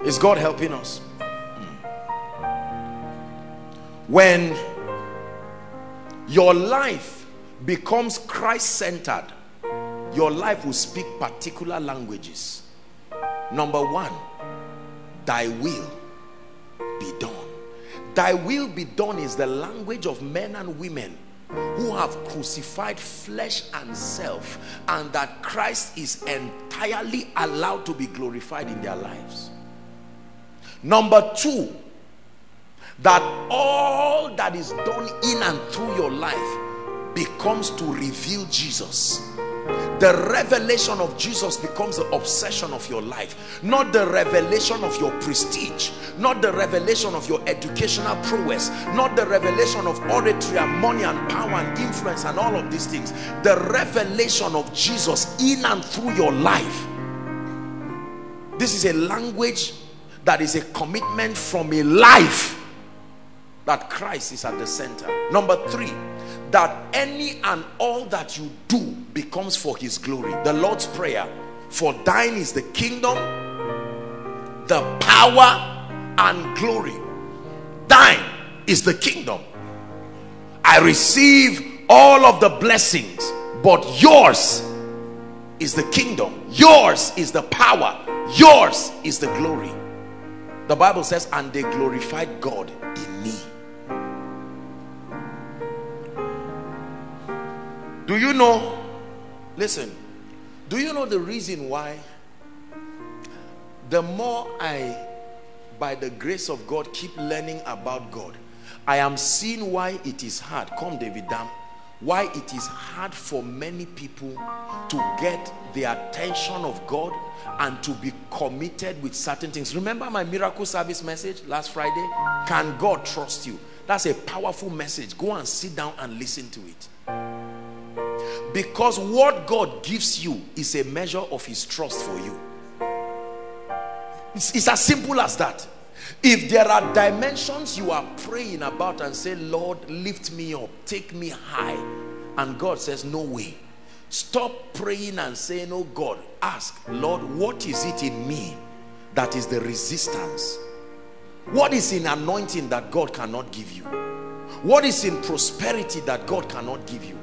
Is God helping us? When your life becomes Christ-centered, your life will speak particular languages. Number one, thy will be done. Thy will be done is the language of men and women who have crucified flesh and self and that Christ is entirely allowed to be glorified in their lives. Number two, that all that is done in and through your life becomes to reveal Jesus. The revelation of Jesus becomes the obsession of your life, not the revelation of your prestige, not the revelation of your educational prowess, not the revelation of oratory and money and power and influence and all of these things. The revelation of Jesus in and through your life. This is a language that is a commitment from a life that Christ is at the center. Number three, that any and all that you do becomes for his glory. The Lord's Prayer, for thine is the kingdom, the power and glory. Thine is the kingdom. I receive all of the blessings, but yours is the kingdom. Yours is the power. Yours is the glory. The Bible says, and they glorified God in me. Do you know? Listen, do you know the reason why? The more I, by the grace of God, keep learning about God, I am seeing why it is hard. Come, David Dam why it is hard for many people to get the attention of God and to be committed with certain things. Remember my miracle service message last Friday? Can God trust you? That's a powerful message. Go and sit down and listen to it. Because what God gives you is a measure of his trust for you. It's, it's as simple as that. If there are dimensions you are praying about and say, Lord, lift me up, take me high, and God says, No way. Stop praying and saying, Oh God, ask, Lord, what is it in me that is the resistance? What is in anointing that God cannot give you? What is in prosperity that God cannot give you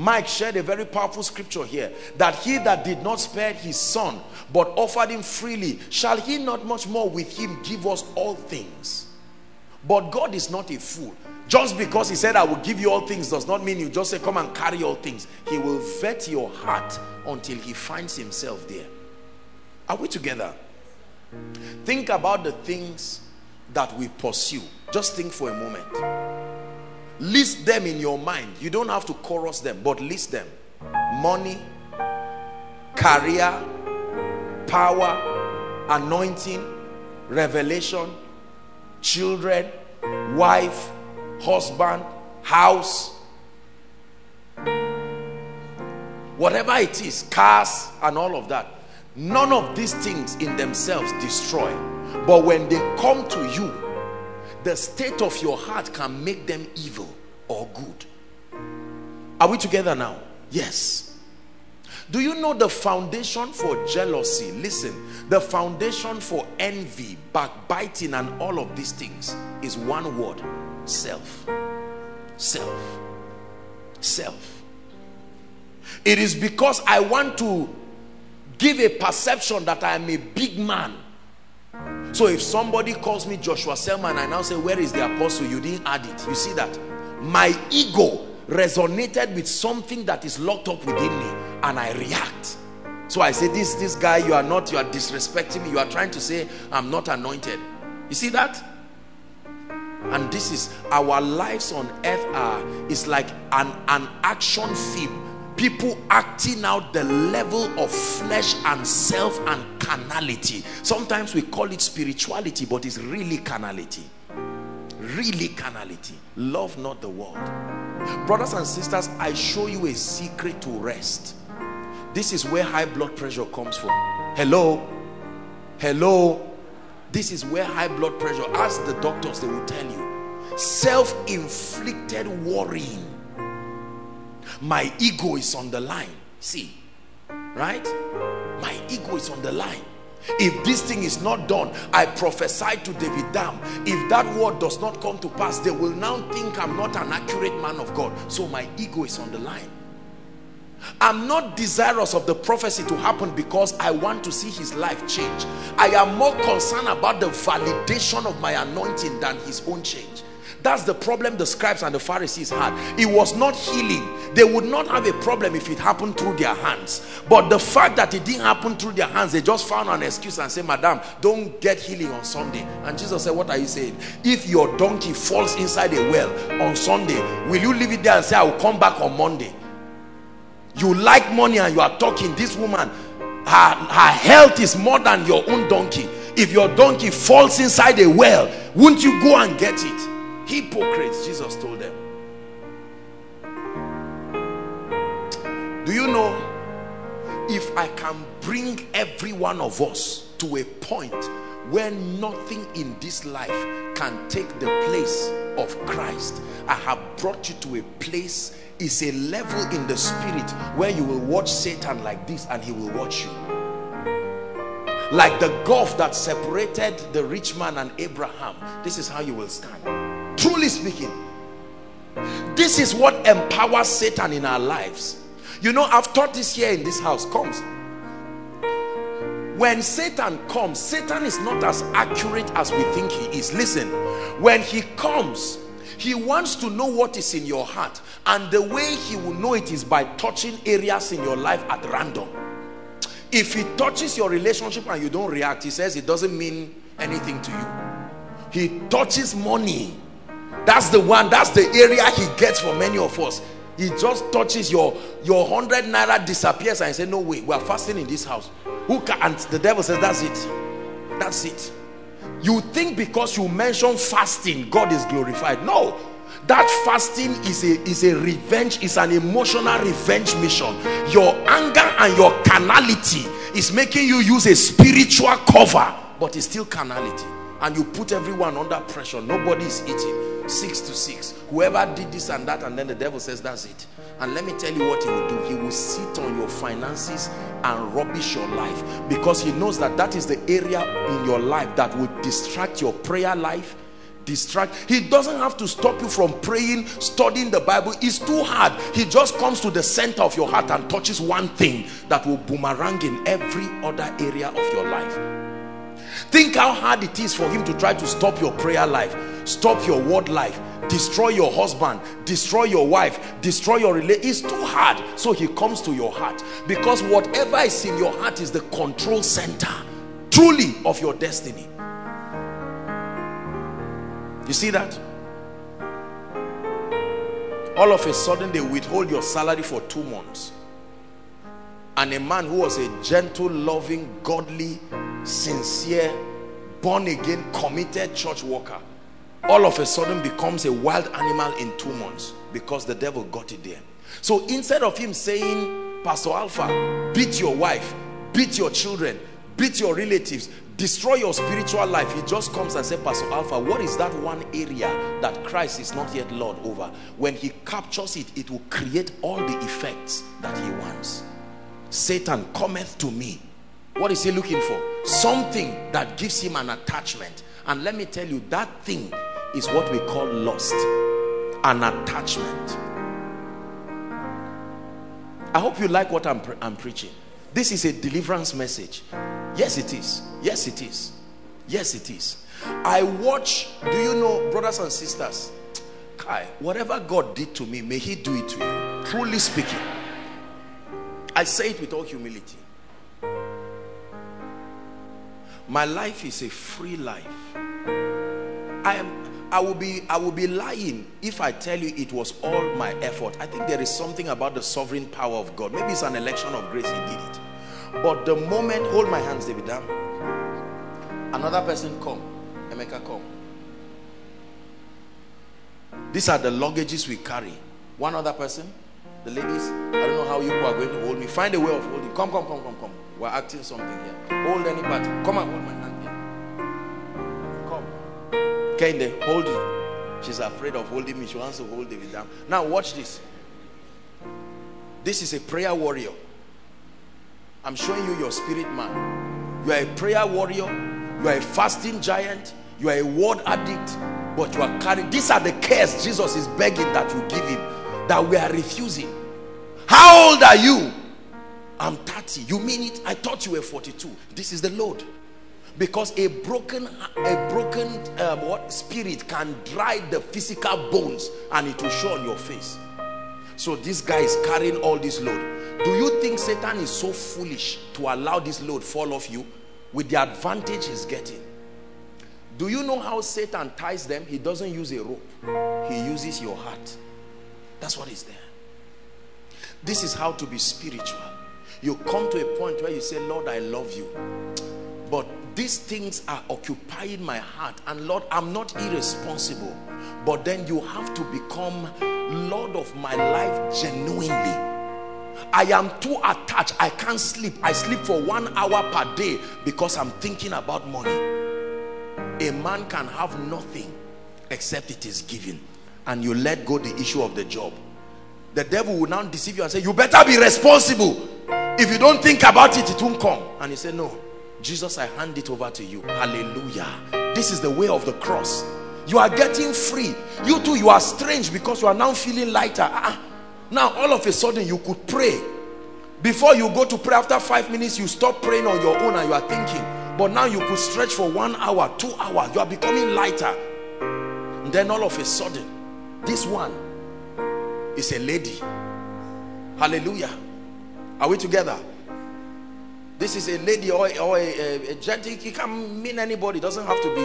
Mike shared a very powerful scripture here that he that did not spare his son but offered him freely shall he not much more with him give us all things? But God is not a fool. Just because he said I will give you all things does not mean you just say come and carry all things. He will vet your heart until he finds himself there. Are we together? Think about the things that we pursue. Just think for a moment list them in your mind. You don't have to chorus them but list them. Money career power anointing revelation children wife husband house. Whatever it is cars and all of that. None of these things in themselves destroy. But when they come to you the state of your heart can make them evil or good. Are we together now? Yes. Do you know the foundation for jealousy? Listen the foundation for envy backbiting and all of these things is one word self. Self. Self. It is because i want to give a perception that i am a big man so if somebody calls me Joshua Selman, I now say, where is the apostle? You didn't add it. You see that? My ego resonated with something that is locked up within me and I react. So I say, this, this guy, you are not, you are disrespecting me. You are trying to say, I'm not anointed. You see that? And this is, our lives on earth are, is like an, an action film people acting out the level of flesh and self and carnality. Sometimes we call it spirituality but it's really carnality. Really carnality. Love not the world. Brothers and sisters i show you a secret to rest. This is where high blood pressure comes from. Hello? Hello? This is where high blood pressure ask the doctors they will tell you. Self-inflicted worrying my ego is on the line. See right? My ego is on the line. If this thing is not done i prophesy to david dam if that word does not come to pass they will now think i'm not an accurate man of god. So my ego is on the line. I'm not desirous of the prophecy to happen because I want to see his life change. I am more concerned about the validation of my anointing than his own change. That's the problem the scribes and the Pharisees had. It was not healing. They would not have a problem if it happened through their hands. But the fact that it didn't happen through their hands, they just found an excuse and say, Madam, don't get healing on Sunday. And Jesus said, What are you saying? If your donkey falls inside a well on Sunday, will you leave it there and say, I will come back on Monday? You like money and you are talking. This woman, her, her health is more than your own donkey. If your donkey falls inside a well, won't you go and get it? Hypocrites jesus told them. Do you know if i can bring every one of us to a point where nothing in this life can take the place of christ i have brought you to a place is a level in the spirit where you will watch satan like this and he will watch you. Like the gulf that separated the rich man and abraham this is how you will stand truly speaking this is what empowers satan in our lives. You know i've taught this here in this house. Comes. When satan comes satan is not as accurate as we think he is. Listen when he comes he wants to know what is in your heart. And the way he will know it is by touching areas in your life at random. If he touches your relationship and you don't react he says it doesn't mean anything to you. He touches money that's the one that's the area he gets for many of us. He just touches your your hundred naira disappears and say no way we are fasting in this house. Who can and the devil says that's it. That's it. You think because you mention fasting god is glorified. No. That fasting is a is a revenge is an emotional revenge mission. Your anger and your carnality is making you use a spiritual cover but it's still carnality. And you put everyone under pressure. Nobody is eating six to six. Whoever did this and that and then the devil says that's it. And let me tell you what he will do. He will sit on your finances and rubbish your life because he knows that that is the area in your life that will distract your prayer life distract. He doesn't have to stop you from praying studying the bible. It's too hard. He just comes to the center of your heart and touches one thing that will boomerang in every other area of your life. Think how hard it is for him to try to stop your prayer life stop your word life. Destroy your husband. Destroy your wife. Destroy your relationship it's too hard. So he comes to your heart. Because whatever is in your heart is the control center truly of your destiny. You see that? All of a sudden they withhold your salary for two months. And a man who was a gentle loving godly sincere born again committed church worker all of a sudden becomes a wild animal in two months because the devil got it there. So instead of him saying pastor alpha beat your wife beat your children beat your relatives destroy your spiritual life he just comes and says pastor alpha what is that one area that christ is not yet lord over? When he captures it it will create all the effects that he wants. Satan cometh to me. What is he looking for? Something that gives him an attachment. And let me tell you that thing is what we call lust an attachment. I hope you like what i'm, pre I'm preaching. This is a deliverance message. Yes it is. Yes it is. Yes it is. I watch do you know brothers and sisters? Kai, whatever god did to me may he do it to you. Truly speaking. I say it with all humility. My life is a free life. I am I will be I will be lying if I tell you it was all my effort. I think there is something about the sovereign power of God. Maybe it's an election of grace he did it. But the moment, hold my hands, David, down. Another person come. Emeka come. These are the luggages we carry. One other person, the ladies, I don't know how you are going to hold me. Find a way of holding. Come, come, come, come, come. We're acting something here. Hold any part. Come and hold my. Kende, hold it. She's afraid of holding me. She wants to hold David down. Now watch this. This is a prayer warrior. I'm showing you your spirit man. You are a prayer warrior. You are a fasting giant. You are a word addict. But you are carrying. These are the cares Jesus is begging that you give him. That we are refusing. How old are you? I'm 30. You mean it? I thought you were 42. This is the load. Because a broken, a broken um, what spirit can dry the physical bones and it will show on your face. So this guy is carrying all this load. Do you think Satan is so foolish to allow this load fall off you with the advantage he's getting? Do you know how Satan ties them? He doesn't use a rope. He uses your heart. That's what is there. This is how to be spiritual. You come to a point where you say, Lord, I love you. But these things are occupying my heart. And Lord, I'm not irresponsible. But then you have to become Lord of my life genuinely I am too attached. I can't sleep. I sleep for one hour per day because I'm thinking about money. A man can have nothing except it is given. And you let go the issue of the job. The devil will now deceive you and say, you better be responsible. If you don't think about it, it won't come. And he said, no. Jesus, I hand it over to you. Hallelujah. This is the way of the cross. You are getting free. You too, you are strange because you are now feeling lighter. Ah, now, all of a sudden, you could pray. Before you go to pray, after five minutes, you stop praying on your own and you are thinking. But now you could stretch for one hour, two hours. You are becoming lighter. And then all of a sudden, this one is a lady. Hallelujah. Are we together? This is a lady or, or a, a, a gentleman. It can mean anybody. It doesn't have to be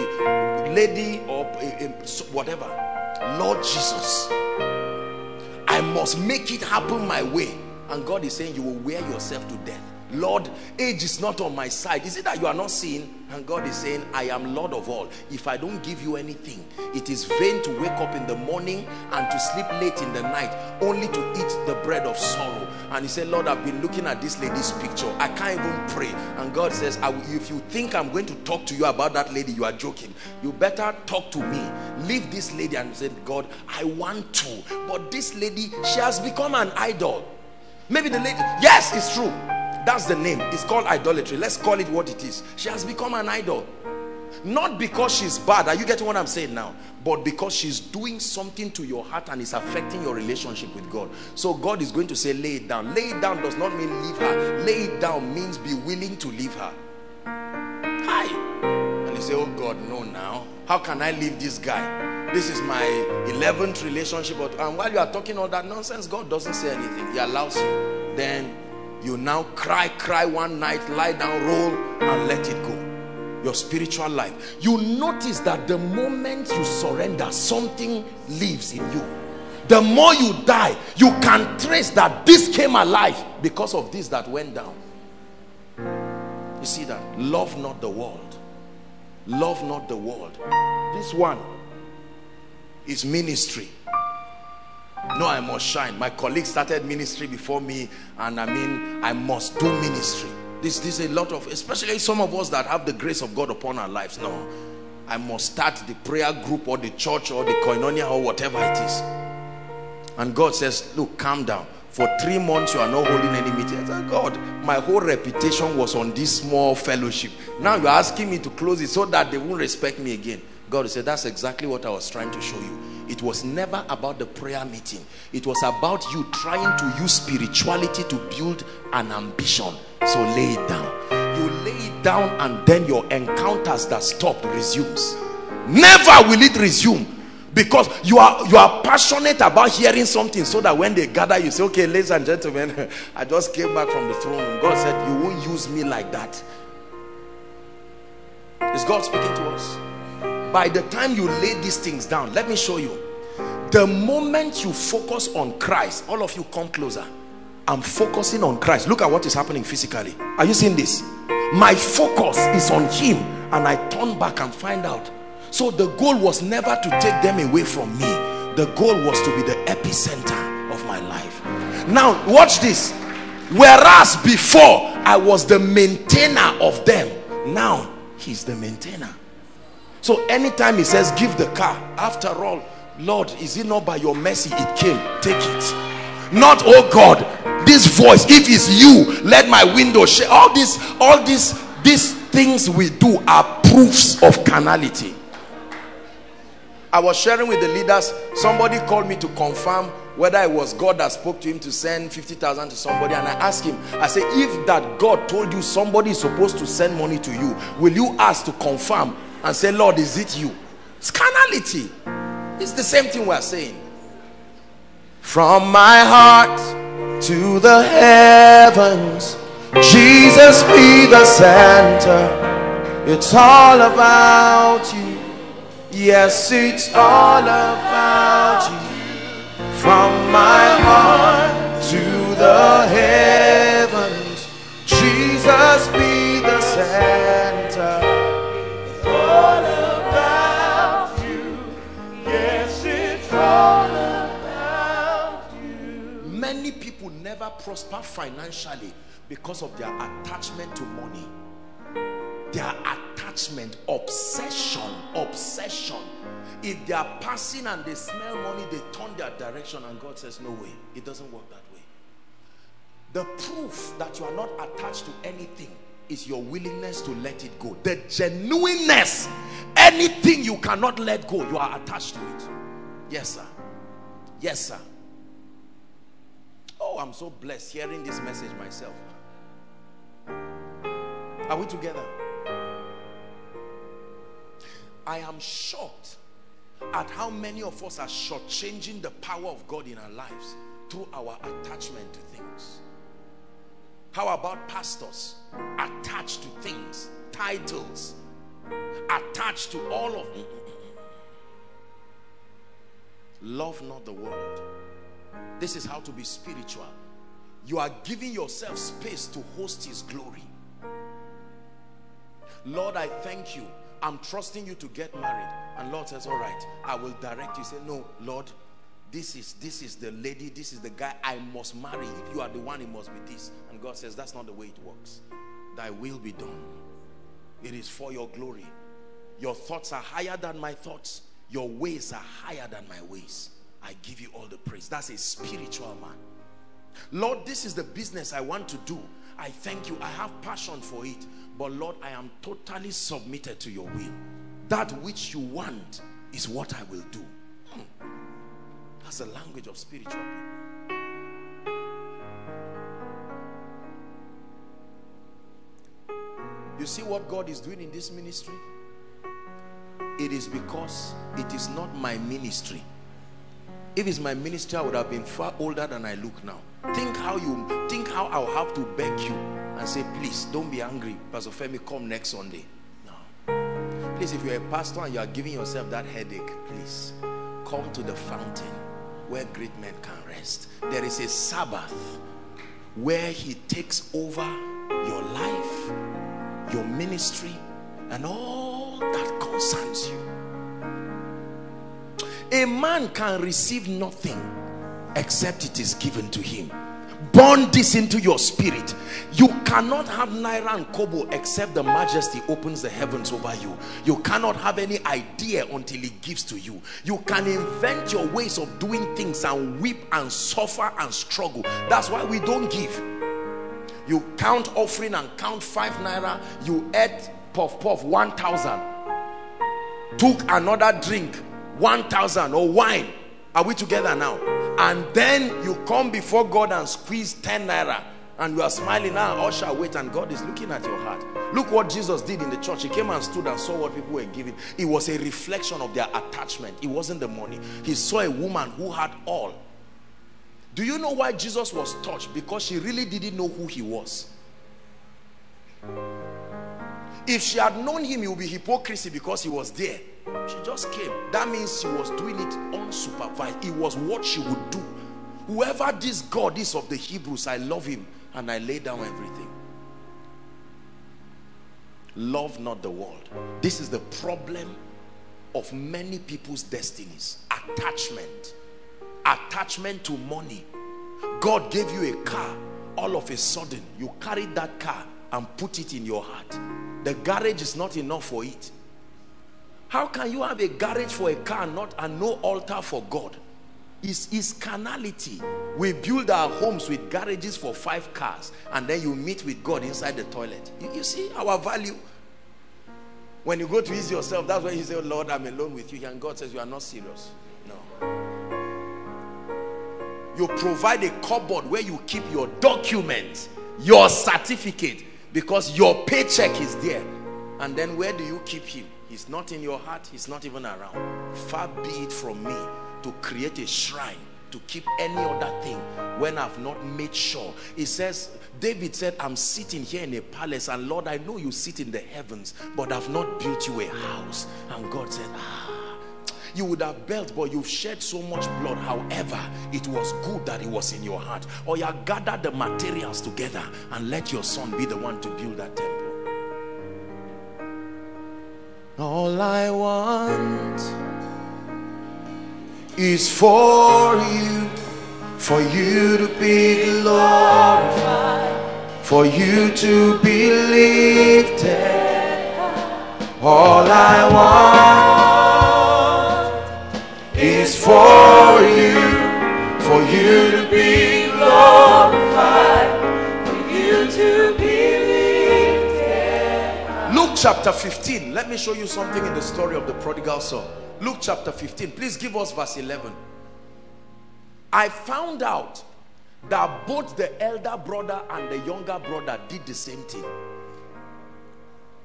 lady or a, whatever. Lord Jesus. I must make it happen my way. And God is saying, You will wear yourself to death. Lord, age is not on my side. Is it that you are not seeing? And God is saying, I am Lord of all. If I don't give you anything, it is vain to wake up in the morning and to sleep late in the night, only to eat the bread of sorrow. And he said, Lord, I've been looking at this lady's picture. I can't even pray. And God says, if you think I'm going to talk to you about that lady, you are joking. You better talk to me. Leave this lady and say, God, I want to. But this lady, she has become an idol. Maybe the lady, yes, it's true That's the name. It's called idolatry. Let's call it what it is. She has become an idol. Not because she's bad. Are you getting what I'm saying now? But because she's doing something to your heart and is affecting your relationship with God. So God is going to say, lay it down. Lay it down does not mean leave her. Lay it down means be willing to leave her. Hi. And you say, oh God, no now. How can I leave this guy? This is my 11th relationship. And um, while you are talking all that nonsense, God doesn't say anything. He allows you. Then you now cry, cry one night, lie down, roll, and let it go. Your spiritual life. You notice that the moment you surrender something lives in you. The more you die you can trace that this came alive because of this that went down. You see that? Love not the world. Love not the world. This one is ministry no i must shine my colleague started ministry before me and i mean i must do ministry this, this is a lot of, especially some of us that have the grace of God upon our lives. No, I must start the prayer group or the church or the koinonia or whatever it is. And God says, look, calm down. For three months, you are not holding any meetings. God, my whole reputation was on this small fellowship. Now you're asking me to close it so that they won't respect me again. God said, that's exactly what I was trying to show you. It was never about the prayer meeting. It was about you trying to use spirituality to build an ambition. So lay it down. You lay it down and then your encounters that stopped resumes. Never will it resume because you are you are passionate about hearing something so that when they gather you say okay ladies and gentlemen i just came back from the throne god said you won't use me like that is god speaking to us by the time you lay these things down let me show you. The moment you focus on christ all of you come closer. I'm focusing on christ. Look at what is happening physically. Are you seeing this? My focus is on him and i turn back and find out. So the goal was never to take them away from me. The goal was to be the epicenter of my life. Now watch this. Whereas before i was the maintainer of them now he's the maintainer so anytime he says, give the car, after all, Lord, is it not by your mercy it came? Take it. Not, oh God, this voice, if it's you, let my window share. All these, all these, these things we do are proofs of carnality. I was sharing with the leaders, somebody called me to confirm whether it was God that spoke to him to send 50,000 to somebody and I asked him I said if that God told you somebody is supposed to send money to you will you ask to confirm and say, Lord, is it you? It's carnality. It's the same thing we're saying. From my heart to the heavens, Jesus be the center. It's all about you. Yes, it's all about you. From my heart to the heavens, prosper financially because of their attachment to money. Their attachment, obsession, obsession. If they are passing and they smell money, they turn their direction and God says, no way. It doesn't work that way. The proof that you are not attached to anything is your willingness to let it go. The genuineness. Anything you cannot let go, you are attached to it. Yes, sir. Yes, sir. Oh, I'm so blessed hearing this message myself. Are we together? I am shocked at how many of us are shortchanging the power of God in our lives through our attachment to things. How about pastors attached to things, titles, attached to all of them? Love not the world. This is how to be spiritual. You are giving yourself space to host his glory. Lord, I thank you. I'm trusting you to get married. And Lord says, all right, I will direct you. Say, no, Lord, this is this is the lady, this is the guy I must marry. If you are the one, it must be this. And God says, that's not the way it works. Thy will be done. It is for your glory. Your thoughts are higher than my thoughts. Your ways are higher than my ways. I give you all the praise. That's a spiritual man. Lord, this is the business I want to do. I thank you. I have passion for it. But Lord, I am totally submitted to your will. That which you want is what I will do. Hmm. That's the language of spiritual people. You see what God is doing in this ministry? It is because it is not my ministry. If it's my minister I would have been far older than I look now. Think how you think how I'll have to beg you and say, please don't be angry. Pastor Femi, come next Sunday. No. Please, if you're a pastor and you are giving yourself that headache, please come to the fountain where great men can rest. There is a Sabbath where he takes over your life, your ministry, and all that concerns you. A man can receive nothing except it is given to him. Burn this into your spirit. You cannot have Naira and Kobo except the majesty opens the heavens over you. You cannot have any idea until he gives to you. You can invent your ways of doing things and weep and suffer and struggle. That's why we don't give. You count offering and count five Naira. You ate puff puff 1,000. Took another drink 1,000 or wine. Are we together now? And then you come before God and squeeze 10 naira and you are smiling now, ah, usher, wait, and God is looking at your heart. Look what Jesus did in the church. He came and stood and saw what people were giving. It was a reflection of their attachment. It wasn't the money. He saw a woman who had all. Do you know why Jesus was touched? Because she really didn't know who he was. If she had known him, it would be hypocrisy because he was there. She just came. That means she was doing it unsupervised. It was what she would do. Whoever this God is of the Hebrews, I love him and I lay down everything. Love not the world. This is the problem of many people's destinies. Attachment. Attachment to money. God gave you a car. All of a sudden, you carried that car and put it in your heart the garage is not enough for it how can you have a garage for a car not and no altar for God? Is is carnality. We build our homes with garages for five cars and then you meet with God inside the toilet. You, you see our value. When you go to ease yourself that's when you say oh Lord I'm alone with you. And God says you are not serious. No. You provide a cupboard where you keep your documents your certificate because your paycheck is there. And then where do you keep him he's not in your heart he's not even around far be it from me to create a shrine to keep any other thing when I've not made sure. It says, David said, I'm sitting here in a palace and Lord, I know you sit in the heavens, but I've not built you a house. And God said, ah, you would have built but you've shed so much blood however it was good that it was in your heart or you gather the materials together and let your son be the one to build that temple all I want is for you for you to be glorified for you to be lifted. All I want is for you, for you chapter 15. Let me show you something in the story of the prodigal son. Luke chapter 15. Please give us verse 11. I found out that both the elder brother and the younger brother did the same thing.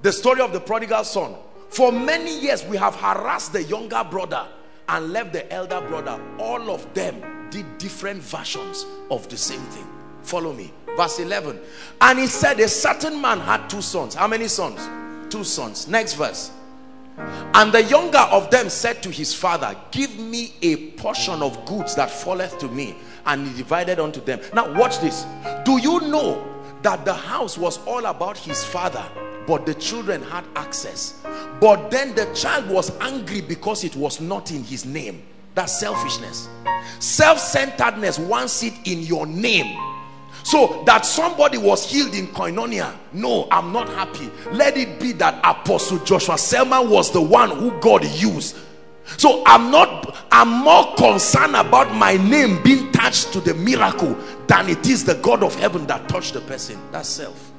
The story of the prodigal son. For many years, we have harassed the younger brother and left the elder brother all of them did different versions of the same thing follow me verse 11 and he said a certain man had two sons how many sons two sons. Next verse. And the younger of them said to his father give me a portion of goods that falleth to me. And he divided unto them. Now watch this. Do you know that the house was all about his father but the children had access? But then the child was angry because it was not in his name. That's selfishness. Self-centeredness wants it in your name so that somebody was healed in koinonia no i'm not happy let it be that apostle joshua selman was the one who god used so i'm not i'm more concerned about my name being attached to the miracle than it is the God of heaven that touched the person. That's self.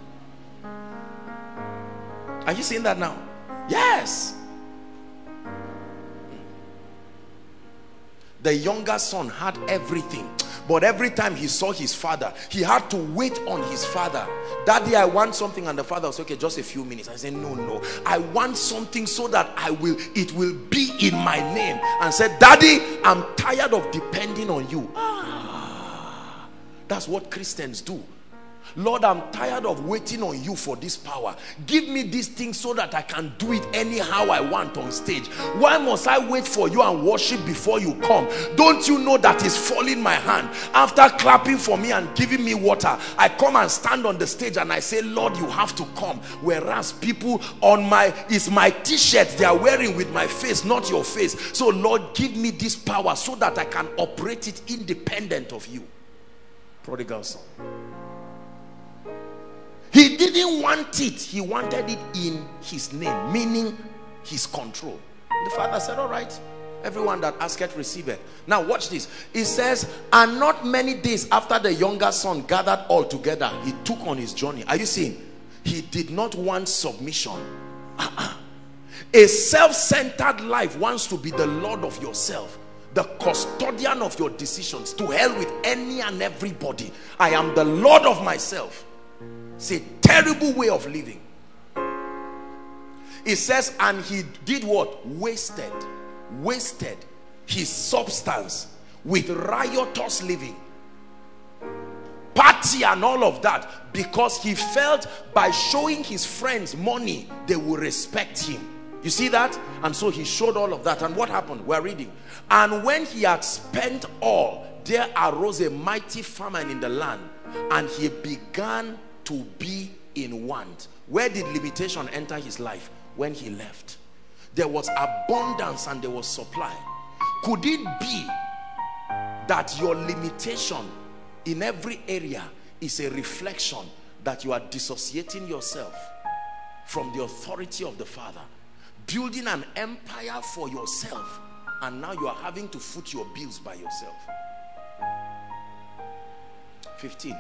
Are you seeing that now? Yes. The younger son had everything. But every time he saw his father, he had to wait on his father. Daddy, I want something. And the father was okay, just a few minutes. I said, No, no. I want something so that I will, it will be in my name. And said, Daddy, I'm tired of depending on you. Ah, that's what Christians do. Lord, I'm tired of waiting on you for this power. Give me this thing so that I can do it anyhow I want on stage. Why must I wait for you and worship before you come? Don't you know that it's falling my hand? After clapping for me and giving me water, I come and stand on the stage and I say, Lord, you have to come. Whereas people on my, it's my t-shirt they are wearing with my face, not your face. So Lord, give me this power so that I can operate it independent of you. Prodigal son. He didn't want it. He wanted it in his name, meaning his control. The father said, all right, everyone that asketh receiveth. Now watch this. It says, and not many days after the younger son gathered all together, he took on his journey. Are you seeing? He did not want submission. Uh -uh. A self-centered life wants to be the Lord of yourself the custodian of your decisions to hell with any and everybody i am the lord of myself it's a terrible way of living. It says, and he did what? Wasted. Wasted his substance with riotous living. Party and all of that because he felt by showing his friends money, they will respect him. You see that? And so he showed all of that. And what happened? We're reading. And when he had spent all, there arose a mighty famine in the land, and he began to be in want. Where did limitation enter his life? When he left. There was abundance and there was supply. Could it be that your limitation in every area is a reflection that you are dissociating yourself from the authority of the Father? Building an empire for yourself and now you are having to foot your bills by yourself. 15.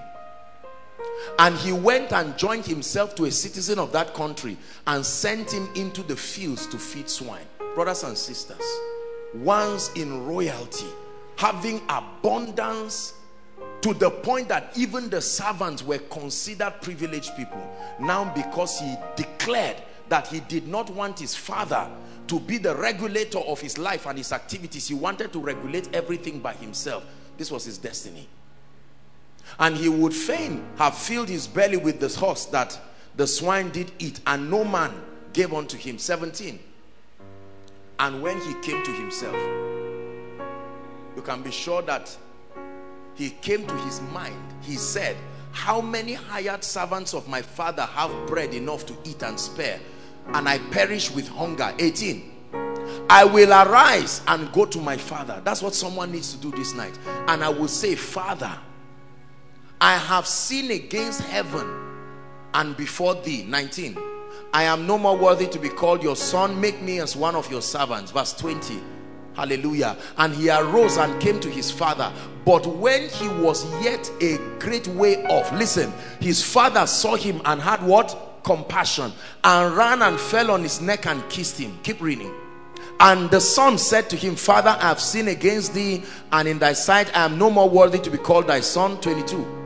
And he went and joined himself to a citizen of that country and sent him into the fields to feed swine. Brothers and sisters, once in royalty, having abundance to the point that even the servants were considered privileged people. Now because he declared that he did not want his father to be the regulator of his life and his activities. He wanted to regulate everything by himself. This was his destiny and he would fain have filled his belly with the horse that the swine did eat and no man gave unto him. 17 and when he came to himself you can be sure that he came to his mind. He said how many hired servants of my father have bread enough to eat and spare and I perish with hunger? 18 I will arise and go to my father. That's what someone needs to do this night. And I will say father I have sinned against heaven and before thee. 19. I am no more worthy to be called your son. Make me as one of your servants. Verse 20. Hallelujah. And he arose and came to his father. But when he was yet a great way off, listen, his father saw him and had what? Compassion. And ran and fell on his neck and kissed him. Keep reading. And the son said to him, Father, I have sinned against thee, and in thy sight I am no more worthy to be called thy son. 22.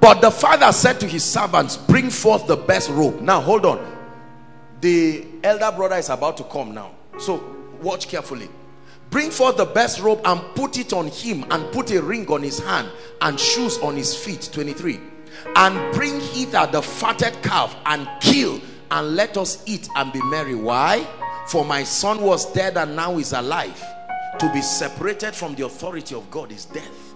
But the father said to his servants, bring forth the best robe. Now hold on. The elder brother is about to come now. So watch carefully. Bring forth the best robe and put it on him and put a ring on his hand and shoes on his feet. 23. And bring hither the fatted calf and kill and let us eat and be merry. Why? For my son was dead and now is alive. To be separated from the authority of God is death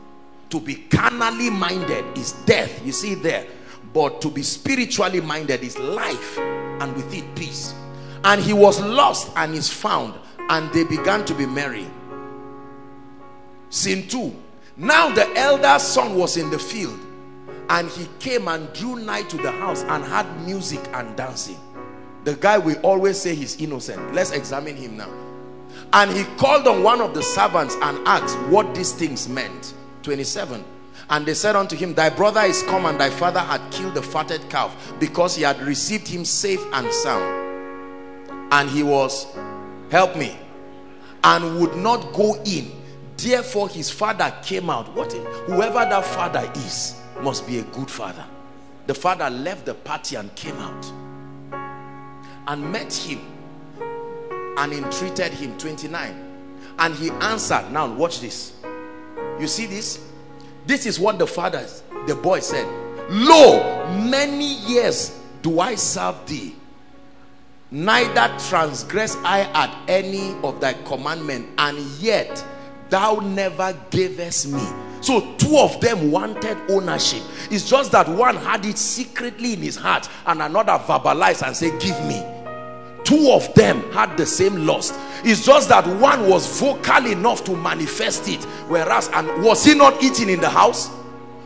to be carnally minded is death you see there. But to be spiritually minded is life and with it peace. And he was lost and is found and they began to be merry. Scene two. Now the elder son was in the field and he came and drew nigh to the house and had music and dancing. The guy we always say he's innocent. Let's examine him now. And he called on one of the servants and asked what these things meant 27 and they said unto him thy brother is come and thy father had killed the fatted calf because he had received him safe and sound. And he was help me and would not go in. Therefore his father came out. What whoever that father is must be a good father. The father left the party and came out and met him and entreated him. 29 and he answered now watch this you see this? This is what the father the boy said. Lo many years do i serve thee. Neither transgress i at any of thy commandment and yet thou never gavest me. So two of them wanted ownership. It's just that one had it secretly in his heart and another verbalized and said give me two of them had the same lust. It's just that one was vocal enough to manifest it whereas and was he not eating in the house?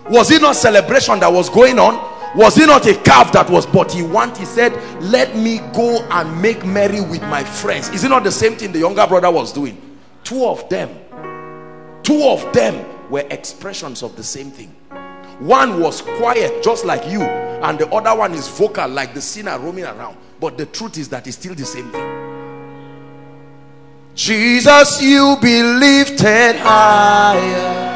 Was it not celebration that was going on? Was it not a calf that was but he want he said let me go and make merry with my friends. Is it not the same thing the younger brother was doing? Two of them. Two of them were expressions of the same thing. One was quiet just like you and the other one is vocal like the sinner roaming around but the truth is that it's still the same thing. Jesus you be lifted higher.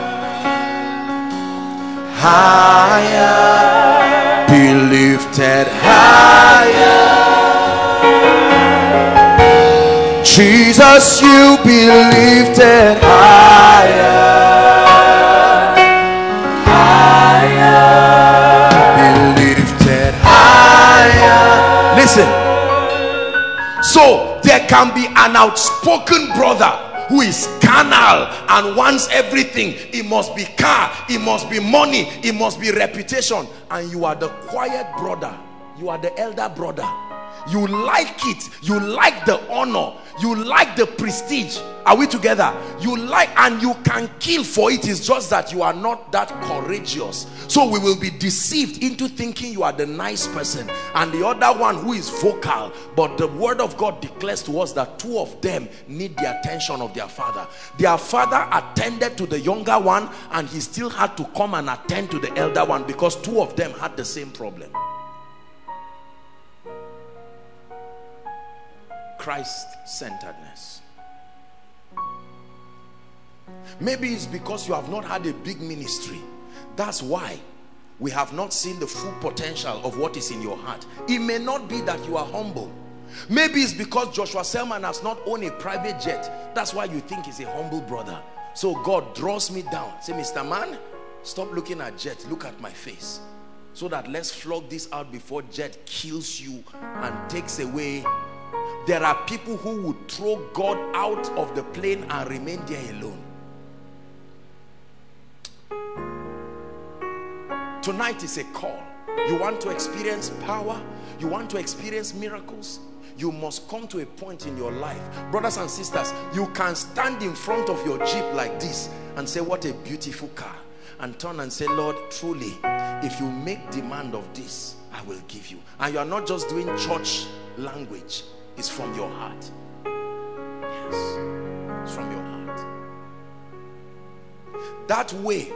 Higher. Be lifted higher. Jesus you be lifted higher so there can be an outspoken brother who is carnal and wants everything. It must be car it must be money it must be reputation. And you are the quiet brother you are the elder brother. You like it you like the honor you like the prestige. Are we together? You like and you can kill for it. It's just that you are not that courageous. So we will be deceived into thinking you are the nice person and the other one who is vocal. But the word of god declares to us that two of them need the attention of their father. Their father attended to the younger one and he still had to come and attend to the elder one because two of them had the same problem Christ-centeredness. Maybe it's because you have not had a big ministry. That's why we have not seen the full potential of what is in your heart. It may not be that you are humble. Maybe it's because Joshua Selman has not owned a private jet. That's why you think he's a humble brother. So God draws me down. Say, Mr. Man, stop looking at jet. Look at my face. So that let's flog this out before jet kills you and takes away there are people who would throw God out of the plane and remain there alone. Tonight is a call. You want to experience power? You want to experience miracles? You must come to a point in your life. Brothers and sisters, you can stand in front of your Jeep like this and say, what a beautiful car. And turn and say, Lord, truly, if you make demand of this, I will give you. And you are not just doing church language is from your heart. Yes, it's from your heart. That way,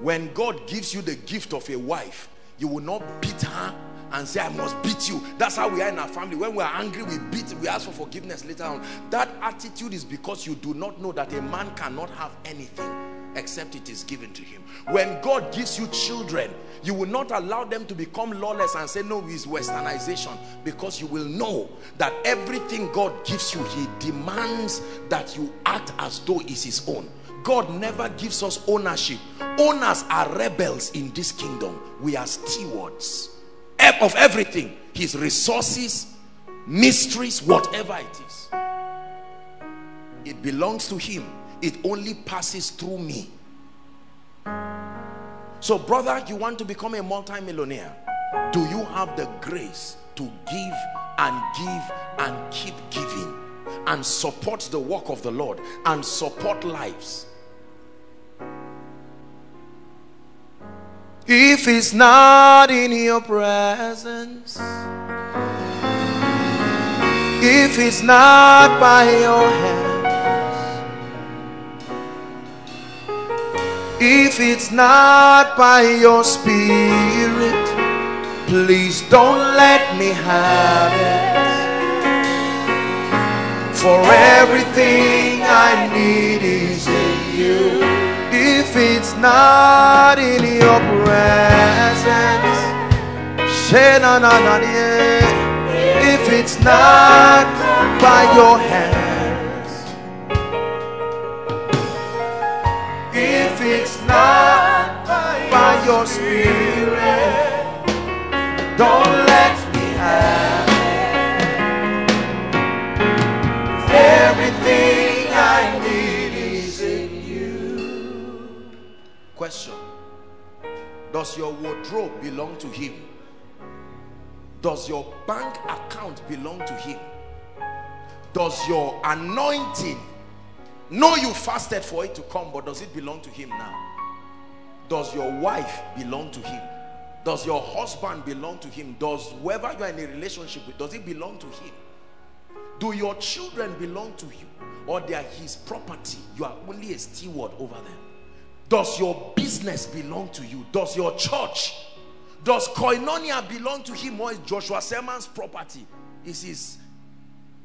when God gives you the gift of a wife, you will not beat her and say, I must beat you. That's how we are in our family. When we are angry, we beat, we ask for forgiveness later on. That attitude is because you do not know that a man cannot have anything except it is given to him. When God gives you children, you will not allow them to become lawless and say, no, it's westernization. Because you will know that everything God gives you, he demands that you act as though it's his own. God never gives us ownership. Owners are rebels in this kingdom. We are stewards of everything. His resources, mysteries, whatever it is. It belongs to him it only passes through me. So brother you want to become a multi-millionaire. Do you have the grace to give and give and keep giving and support the work of the Lord and support lives? If it's not in your presence if it's not by your hand If it's not by your spirit, please don't let me have it. For everything I need is in you. If it's not in your presence, if it's not by your hands, not by your spirit, don't let me have it. Everything I need is in you. Question Does your wardrobe belong to Him? Does your bank account belong to Him? Does your anointing know you fasted for it to come, but does it belong to Him now? Does your wife belong to Him? Does your husband belong to Him? Does whoever you are in a relationship with, does it belong to Him? Do your children belong to you? Or they are His property? You are only a steward over them. Does your business belong to you? Does your church? Does Koinonia belong to him or is Joshua Selman's property? Is his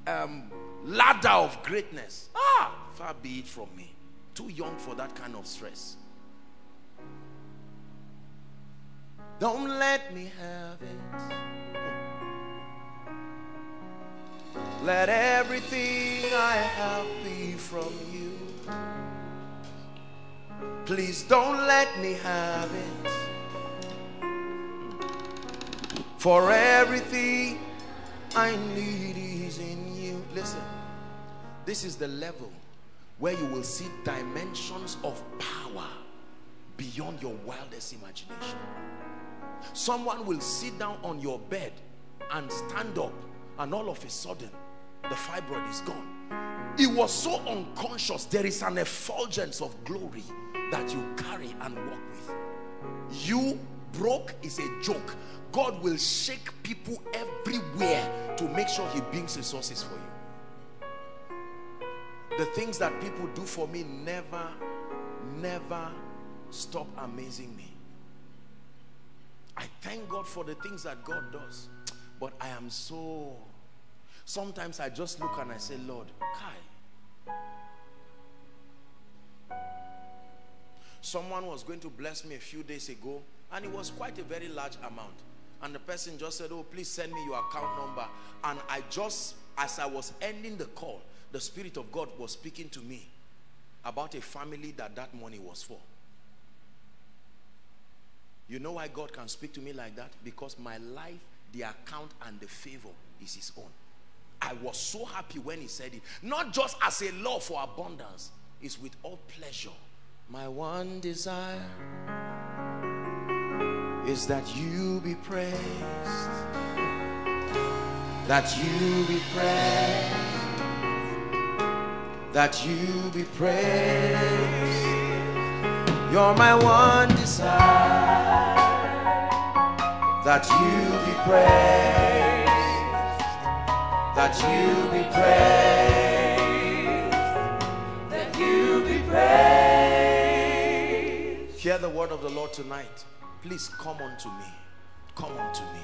um, ladder of greatness? Ah, far be it from me. Too young for that kind of stress. Don't let me have it. Let everything I have be from you. Please don't let me have it. For everything I need is in you. Listen, this is the level where you will see dimensions of power beyond your wildest imagination. Someone will sit down on your bed and stand up, and all of a sudden, the fibroid is gone. It was so unconscious. There is an effulgence of glory that you carry and walk with. You broke is a joke. God will shake people everywhere to make sure he brings resources for you. The things that people do for me never, never stop amazing me. I thank God for the things that God does. But I am so... Sometimes I just look and I say, Lord, Kai. Someone was going to bless me a few days ago and it was quite a very large amount. And the person just said, oh, please send me your account number. And I just, as I was ending the call, the Spirit of God was speaking to me about a family that that money was for. You know why God can speak to me like that? Because my life, the account and the favor is his own. I was so happy when he said it. Not just as a law for abundance. It's with all pleasure. My one desire is that you be praised. That you be praised. That you be praised. You're my one desire. That you be praised. That you be praised. That you be praised. Hear the word of the Lord tonight. Please come unto me. Come unto me.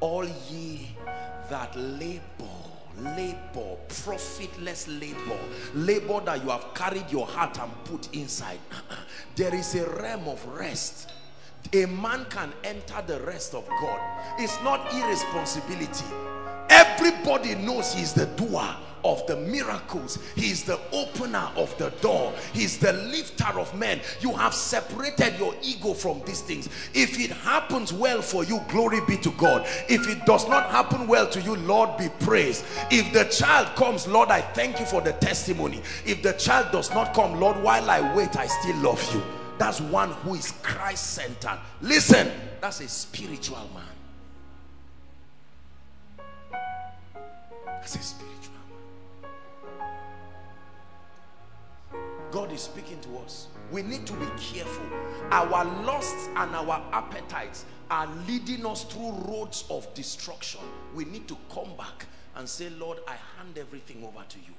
All ye that labor labor profitless labor labor that you have carried your heart and put inside. There is a realm of rest. A man can enter the rest of God. It's not irresponsibility. Everybody knows he's the doer of the miracles. He's the opener of the door. He's the lifter of men. You have separated your ego from these things. If it happens well for you glory be to God. If it does not happen well to you Lord be praised. If the child comes Lord I thank you for the testimony. If the child does not come Lord while I wait I still love you. That's one who is Christ-centered. Listen that's a spiritual man. That's a spiritual God is speaking to us. We need to be careful. Our lusts and our appetites are leading us through roads of destruction. We need to come back and say, Lord, I hand everything over to you.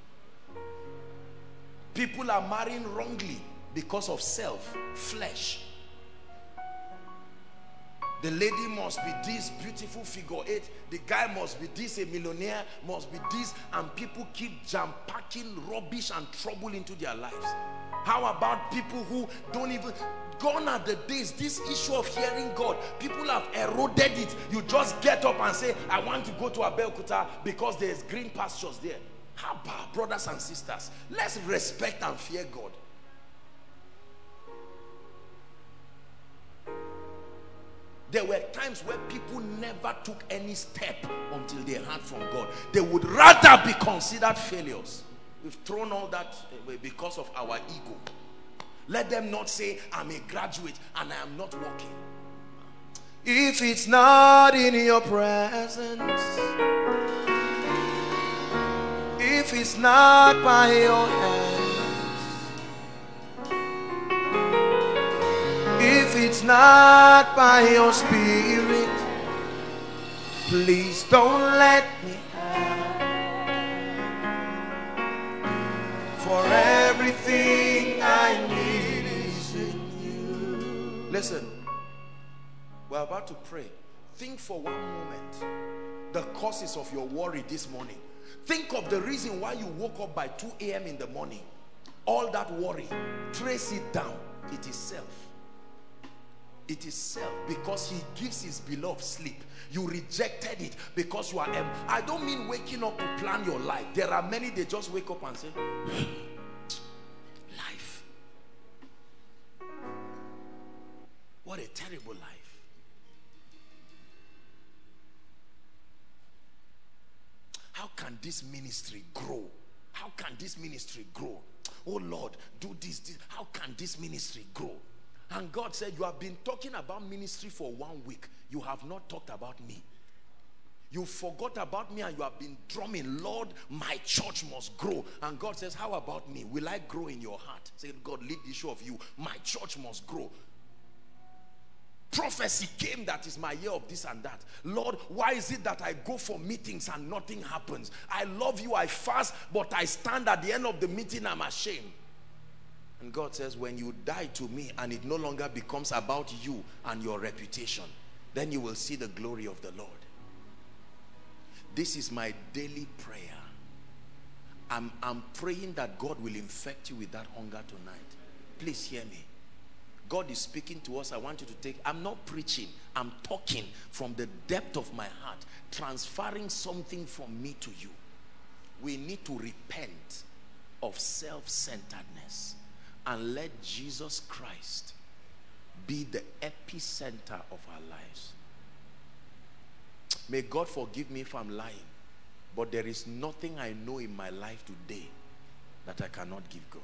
People are marrying wrongly because of self, flesh. The lady must be this beautiful figure eight. The guy must be this, a millionaire must be this. And people keep jam packing rubbish and trouble into their lives. How about people who don't even, gone are the days, this issue of hearing God, people have eroded it. You just get up and say, I want to go to Abeokuta because there's green pastures there. How about brothers and sisters? Let's respect and fear God. There were times where people never took any step until they heard from God. They would rather be considered failures. We've thrown all that away because of our ego. Let them not say, I'm a graduate and I am not working. If it's not in your presence, if it's not by your hand, If it's not by your spirit, please don't let me have. For everything I need is in you. Listen, we're about to pray. Think for one moment the causes of your worry this morning. Think of the reason why you woke up by 2 a.m. in the morning. All that worry, trace it down. It is self. It is self because he gives his beloved sleep. You rejected it because you are. I don't mean waking up to plan your life. There are many they just wake up and say, Life. What a terrible life. How can this ministry grow? How can this ministry grow? Oh Lord, do this, this. How can this ministry grow? And God said, You have been talking about ministry for one week. You have not talked about me. You forgot about me and you have been drumming, Lord, my church must grow. And God says, How about me? Will I grow in your heart? Say, God, lead the issue of you. My church must grow. Prophecy came that is my year of this and that. Lord, why is it that I go for meetings and nothing happens? I love you, I fast, but I stand at the end of the meeting, I'm ashamed. And God says, when you die to me and it no longer becomes about you and your reputation, then you will see the glory of the Lord. This is my daily prayer. I'm, I'm praying that God will infect you with that hunger tonight. Please hear me. God is speaking to us. I want you to take, I'm not preaching. I'm talking from the depth of my heart, transferring something from me to you. We need to repent of self-centeredness and let Jesus Christ be the epicenter of our lives. May God forgive me if I'm lying, but there is nothing I know in my life today that I cannot give God.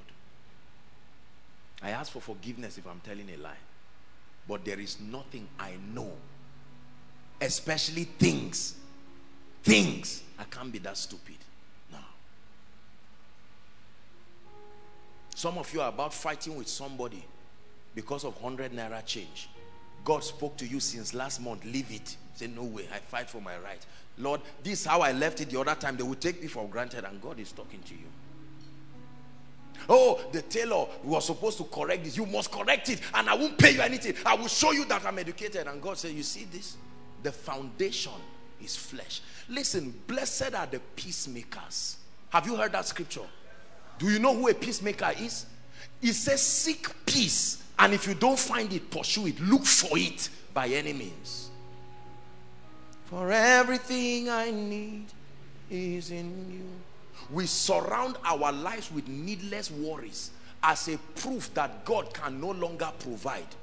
I ask for forgiveness if I'm telling a lie, but there is nothing I know, especially things, things, I can't be that stupid. Some of you are about fighting with somebody because of 100 naira change. God spoke to you since last month. Leave it. Say, no way. I fight for my right. Lord, this is how I left it the other time. They will take me for granted and God is talking to you. Oh, the tailor was supposed to correct this. You must correct it and I won't pay you anything. I will show you that I'm educated. And God said, you see this? The foundation is flesh. Listen, blessed are the peacemakers. Have you heard that scripture? Do you know who a peacemaker is? It says seek peace and if you don't find it, pursue it. Look for it by any means. For everything I need is in you. We surround our lives with needless worries as a proof that God can no longer provide.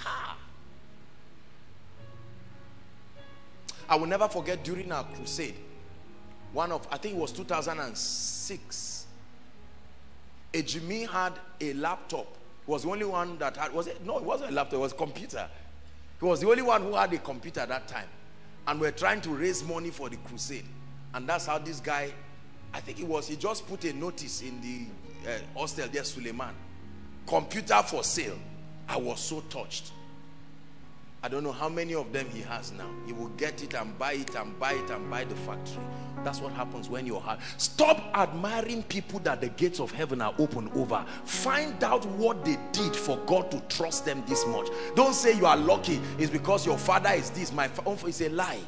Ha! I will never forget during our crusade, one of, I think it was 2006, Ejimi had a laptop. He was the only one that had, was it? No, it wasn't a laptop, it was a computer. He was the only one who had a computer at that time. And we're trying to raise money for the crusade. And that's how this guy, I think it was, he just put a notice in the uh, hostel there, Suleiman. Computer for sale. I was so touched. I don't know how many of them he has now. He will get it and buy it and buy it and buy the factory. That's what happens when you're hard. Stop admiring people that the gates of heaven are open over. Find out what they did for God to trust them this much. Don't say you are lucky. It's because your father is this. My father oh, is a lie.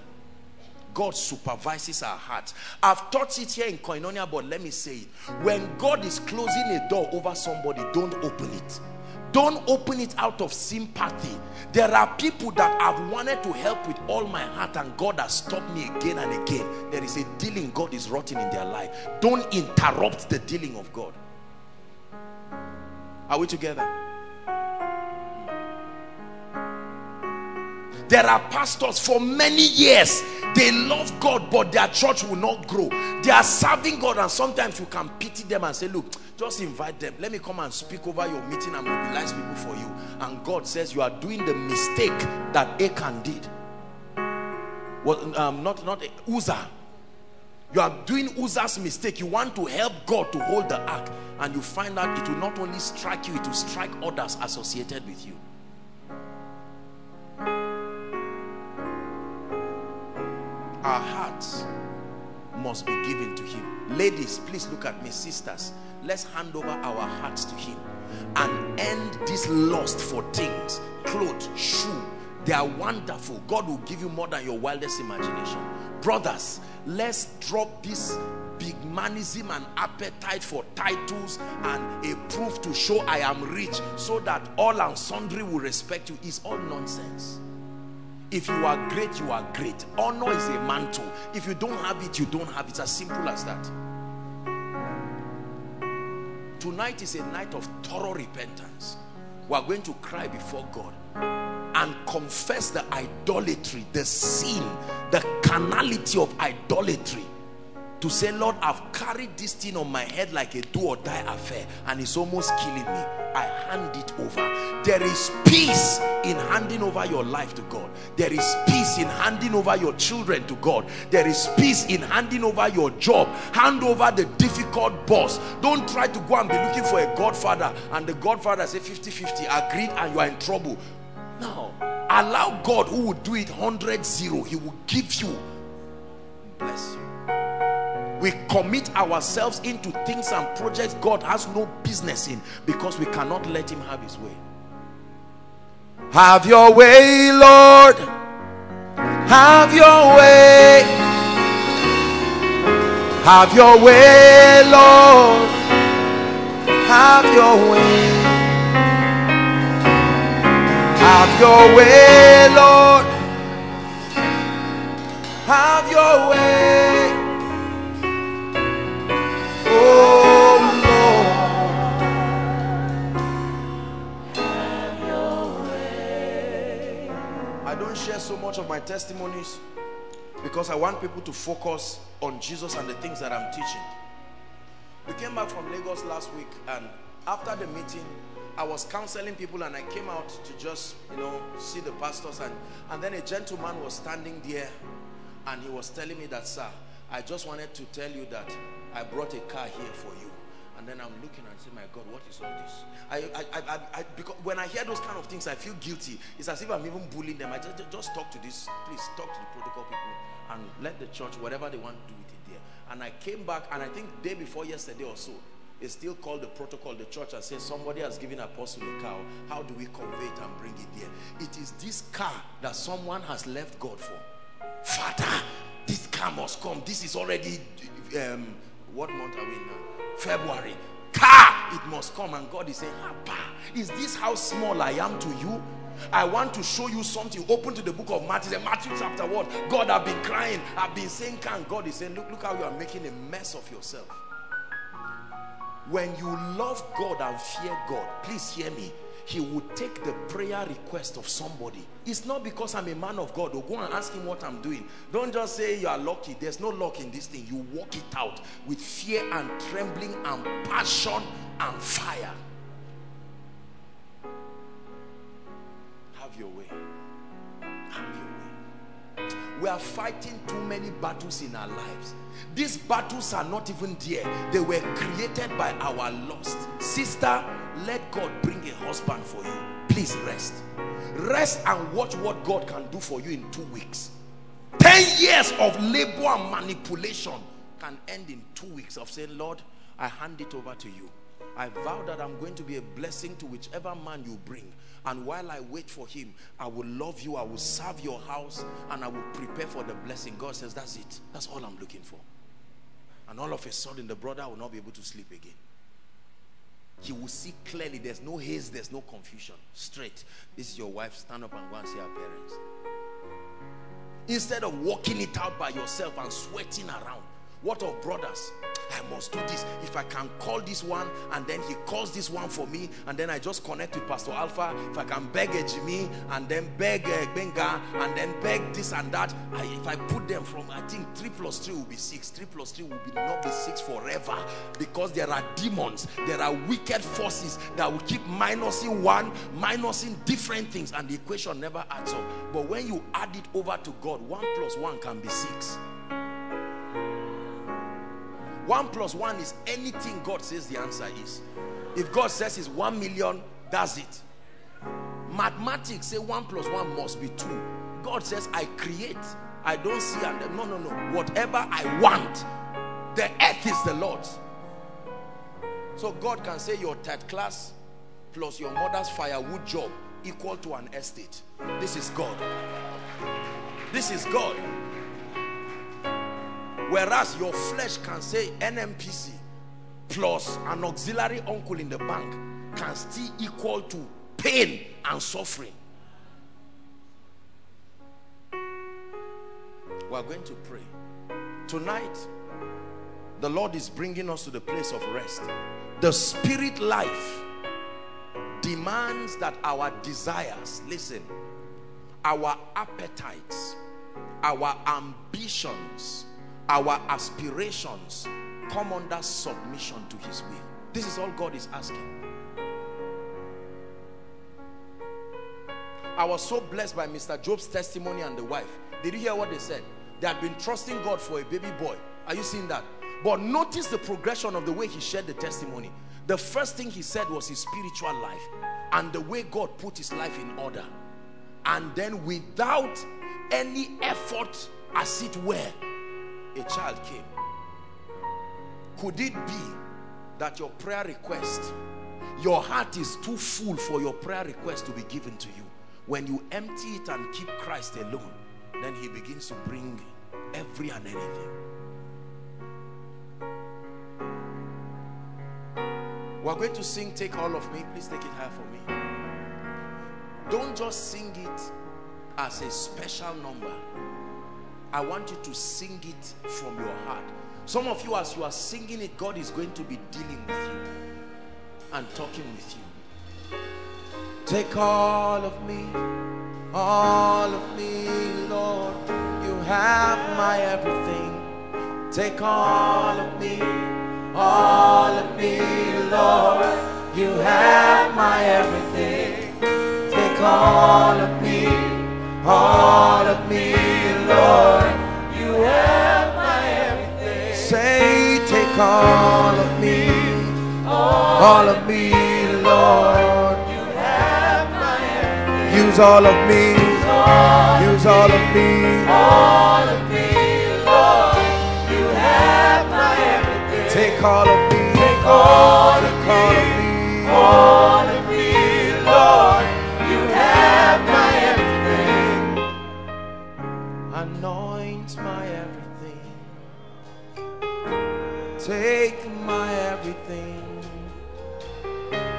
God supervises our hearts. I've taught it here in Koinonia, but let me say it. When God is closing a door over somebody, don't open it. Don't open it out of sympathy. There are people that I've wanted to help with all my heart and God has stopped me again and again. There is a dealing God is rotting in their life. Don't interrupt the dealing of God. Are we together? There are pastors for many years. They love God, but their church will not grow. They are serving God, and sometimes you can pity them and say, Look, just invite them. Let me come and speak over your meeting and mobilize people for you. And God says, You are doing the mistake that Achan did. Well, um, not, not Uzzah. You are doing Uzzah's mistake. You want to help God to hold the ark, and you find out it will not only strike you, it will strike others associated with you. Our hearts must be given to him. Ladies please look at me. Sisters let's hand over our hearts to him and end this lust for things clothes shoe. They are wonderful. God will give you more than your wildest imagination. Brothers let's drop this big manism and appetite for titles and a proof to show i am rich so that all and sundry will respect you. Is all nonsense if you are great, you are great. Honor is a mantle. If you don't have it, you don't have it. It's As simple as that. Tonight is a night of thorough repentance. We are going to cry before God and confess the idolatry, the sin, the carnality of idolatry to say, Lord, I've carried this thing on my head like a do or die affair, and it's almost killing me. I hand it over. There is peace in handing over your life to God. There is peace in handing over your children to God. There is peace in handing over your job. Hand over the difficult boss. Don't try to go and be looking for a godfather, and the godfather say 50 50 agreed, and you are in trouble. No, allow God who will do it 100 0, He will give you. Bless you we commit ourselves into things and projects God has no business in because we cannot let him have his way. Have your way Lord. Have your way. Have your way Lord. Have your way. Have your way Lord. Have your way testimonies because I want people to focus on Jesus and the things that I'm teaching. We came back from Lagos last week and after the meeting, I was counseling people and I came out to just, you know, see the pastors and, and then a gentleman was standing there and he was telling me that, sir, I just wanted to tell you that I brought a car here for you. And then I'm looking and say, my God, what is all this? I, I, I, I, because when I hear those kind of things, I feel guilty. It's as if I'm even bullying them. I just, just talk to this, please talk to the protocol people and let the church, whatever they want to do with it there. And I came back and I think day before yesterday or so, they still called the protocol, the church and said, somebody has given apostle a cow. How do we convey it and bring it there? It is this car that someone has left God for. Father, this car must come. This is already, um, what month are we now? February. Car, it must come. And God is saying, Papa, is this how small I am to you? I want to show you something. Open to the book of Matthew. Matthew chapter what? God, I've been crying. I've been saying, can God is saying, look, look how you are making a mess of yourself. When you love God and fear God, please hear me he would take the prayer request of somebody. It's not because I'm a man of God. Or go and ask him what I'm doing. Don't just say you are lucky. There's no luck in this thing. You walk it out with fear and trembling and passion and fire. Have your way. Have your way. We are fighting too many battles in our lives. These battles are not even there. They were created by our lust. Sister, let God bring a husband for you. Please rest. Rest and watch what God can do for you in two weeks. 10 years of labor and manipulation can end in two weeks of saying, Lord, I hand it over to you. I vow that I'm going to be a blessing to whichever man you bring. And while I wait for him, I will love you, I will serve your house, and I will prepare for the blessing. God says, That's it. That's all I'm looking for. And all of a sudden, the brother will not be able to sleep again. He will see clearly. There's no haze, there's no confusion. Straight. This is your wife. Stand up and go and see her parents. Instead of walking it out by yourself and sweating around. What of brothers? I must do this. If I can call this one and then he calls this one for me and then I just connect with Pastor Alpha. If I can beg a Jimmy and then beg uh, a Benga and then beg this and that. I, if I put them from, I think 3 plus 3 will be 6. 3 plus 3 will be not be 6 forever because there are demons. There are wicked forces that will keep minusing one, minusing different things and the equation never adds up. But when you add it over to God, 1 plus 1 can be 6. One plus one is anything God says the answer is. If God says it's one million, that's it. Mathematics say one plus one must be two. God says, I create. I don't see and no, no, no. Whatever I want, the earth is the Lord's. So God can say your third class plus your mother's firewood job equal to an estate. This is God. This is God. Whereas your flesh can say NNPC plus an auxiliary uncle in the bank can still equal to pain and suffering. We are going to pray. Tonight, the Lord is bringing us to the place of rest. The spirit life demands that our desires, listen, our appetites, our ambitions, our aspirations come under submission to his will. This is all God is asking. I was so blessed by Mr. Job's testimony and the wife. Did you hear what they said? They had been trusting God for a baby boy. Are you seeing that? But notice the progression of the way he shared the testimony. The first thing he said was his spiritual life and the way God put his life in order. And then without any effort as it were a child came could it be that your prayer request your heart is too full for your prayer request to be given to you? When you empty it and keep Christ alone then he begins to bring every and anything. We're going to sing take all of me. Please take it high for me. Don't just sing it as a special number I want you to sing it from your heart. Some of you, as you are singing it, God is going to be dealing with you and talking with you. Take all of me, all of me, Lord. You have my everything. Take all of me, all of me, Lord. You have my everything. Take all of me, all of me, Lord. You have my everything. Say, take all of me, all of me, Lord. You have my everything. Use all of me, use all of me, all of me, Lord. You have my everything. Take all of me, take all of me, all of me, Take my everything.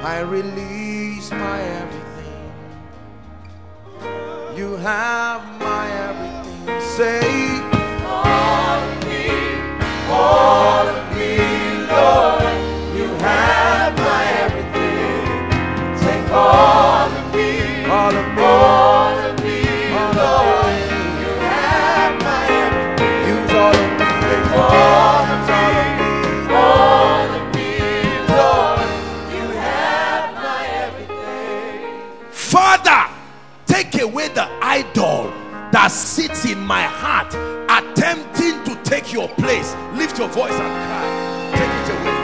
I release my everything. You have my everything. Say, all of me, all of me, that sits in my heart attempting to take your place. Lift your voice and cry. Take it away.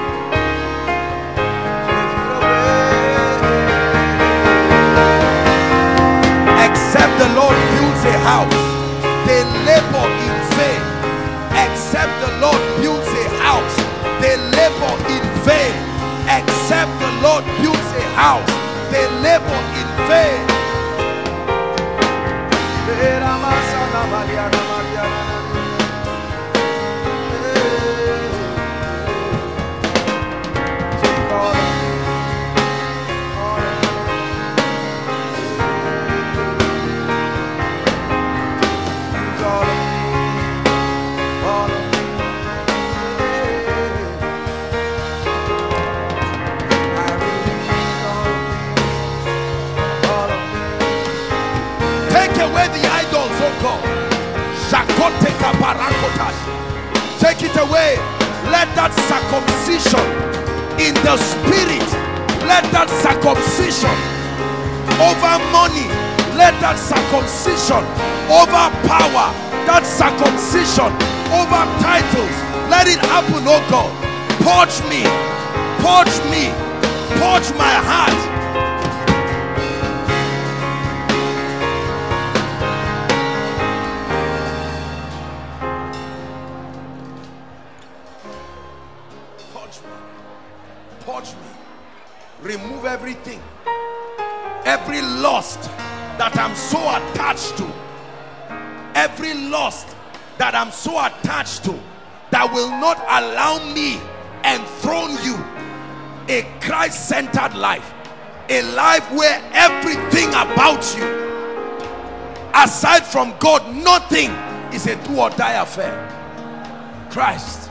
Except the Lord builds a house they labor in vain. Except the Lord builds a house they labor in vain. Except the Lord builds a house they labor in vain. Era más a la Mariana, Mariana. Take it away. Let that circumcision in the spirit, let that circumcision over money, let that circumcision over power, that circumcision over titles, let it happen, oh God. Purge me, purge me, purge my heart. Everything. Every lust that I'm so attached to. Every lust that I'm so attached to that will not allow me enthrone you. A Christ centered life. A life where everything about you, aside from God, nothing is a do or die affair. Christ,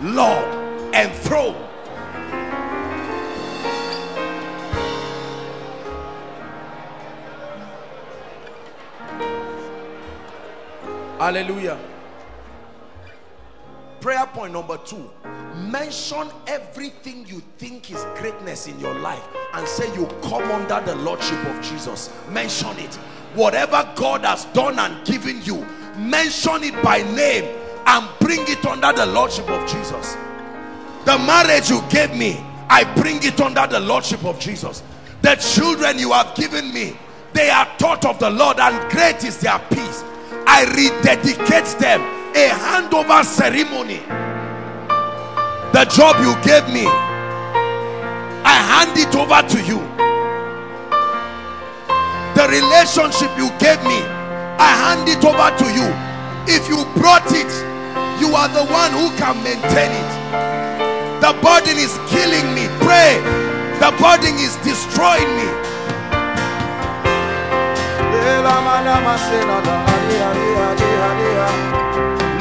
Lord, enthroned. Hallelujah. Prayer point number two mention everything you think is greatness in your life and say you come under the lordship of Jesus. Mention it. Whatever God has done and given you, mention it by name and bring it under the lordship of Jesus. The marriage you gave me, I bring it under the lordship of Jesus. The children you have given me, they are taught of the Lord and great is their peace. I rededicate them a handover ceremony. The job you gave me, I hand it over to you. The relationship you gave me, I hand it over to you. If you brought it, you are the one who can maintain it. The burden is killing me. Pray. The burden is destroying me.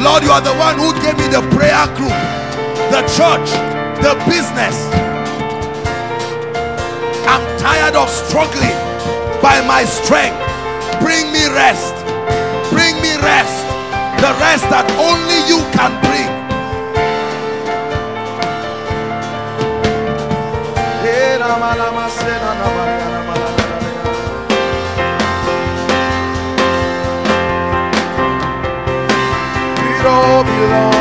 Lord, you are the one who gave me the prayer group, the church, the business. I'm tired of struggling by my strength. Bring me rest. Bring me rest. The rest that only you can bring. It all belongs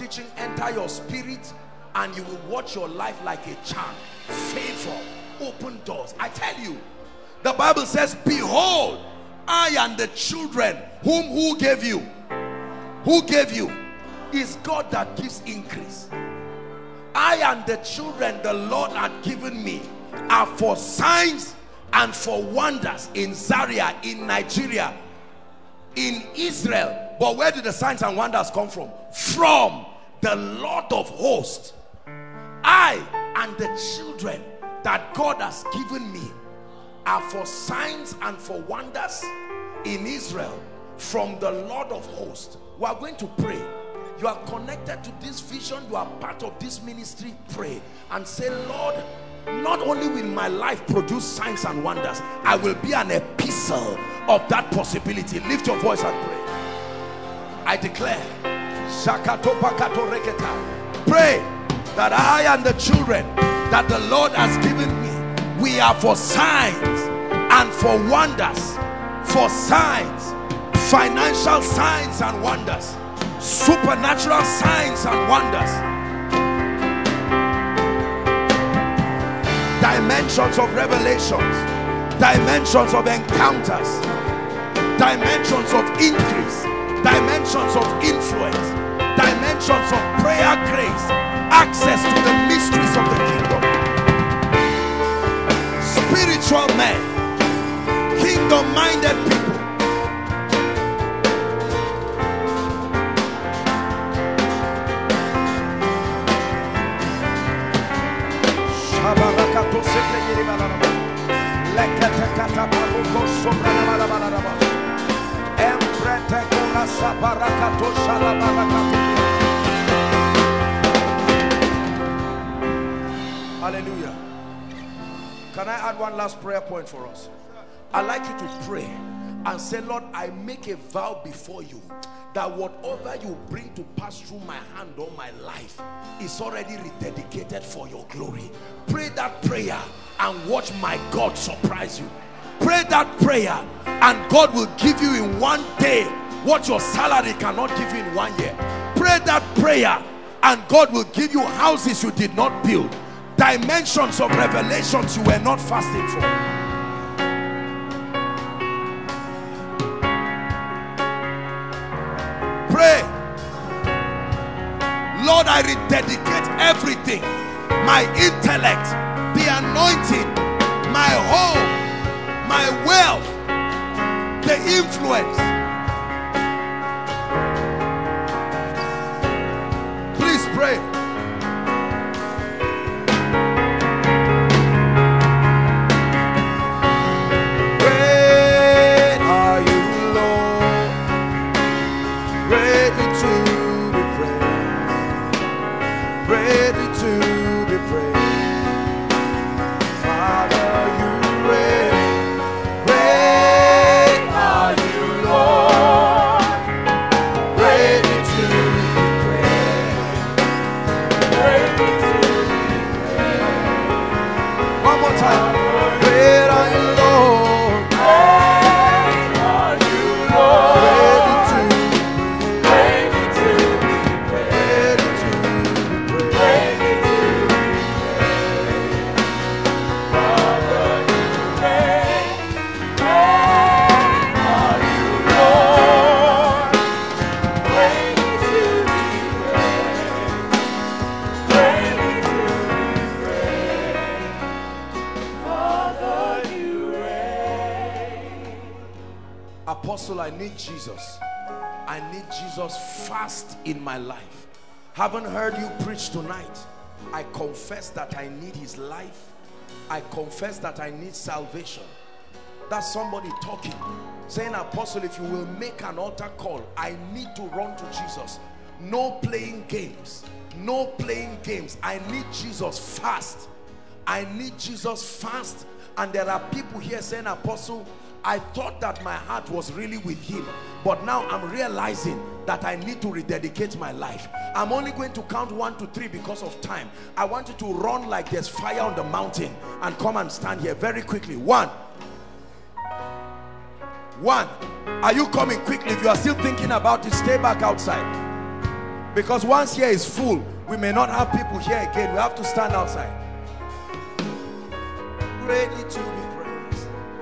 teaching enter your spirit and you will watch your life like a charm. Favor, open doors. I tell you, the Bible says, Behold, I and the children whom who gave you? Who gave you? Is God that gives increase. I and the children the Lord had given me are for signs and for wonders in Zaria, in Nigeria, in Israel. But where do the signs and wonders come from? From the Lord of hosts. I and the children that God has given me are for signs and for wonders in Israel from the Lord of hosts. We are going to pray. You are connected to this vision. You are part of this ministry. Pray and say, Lord, not only will my life produce signs and wonders, I will be an epistle of that possibility. Lift your voice and pray. I declare, pray that I and the children that the Lord has given me, we are for signs and for wonders, for signs, financial signs and wonders, supernatural signs and wonders. dimensions of revelations dimensions of encounters dimensions of increase dimensions of influence dimensions of prayer grace access to the mysteries of the kingdom. Spiritual men kingdom minded people sabarakato shalabarakato. Hallelujah. Can I add one last prayer point for us? I'd like you to pray and say, Lord, I make a vow before you that whatever you bring to pass through my hand all my life is already rededicated for your glory. Pray that prayer and watch my God surprise you. Pray that prayer and God will give you in one day what your salary cannot give you in one year. Pray that prayer and God will give you houses you did not build, dimensions of revelations you were not fasting for. Pray. Lord, I rededicate everything my intellect, the anointing, my home, my wealth, the influence. Please pray. Fast in my life. Haven't heard you preach tonight. I confess that I need his life. I confess that I need salvation. That's somebody talking. Saying, Apostle, if you will make an altar call, I need to run to Jesus. No playing games. No playing games. I need Jesus fast. I need Jesus fast. And there are people here saying, Apostle, I thought that my heart was really with him but now I'm realizing that I need to rededicate my life. I'm only going to count one to three because of time. I want you to run like there's fire on the mountain and come and stand here very quickly. One. One. Are you coming quickly? If you are still thinking about it stay back outside. Because once here is full we may not have people here again. We have to stand outside. Ready to be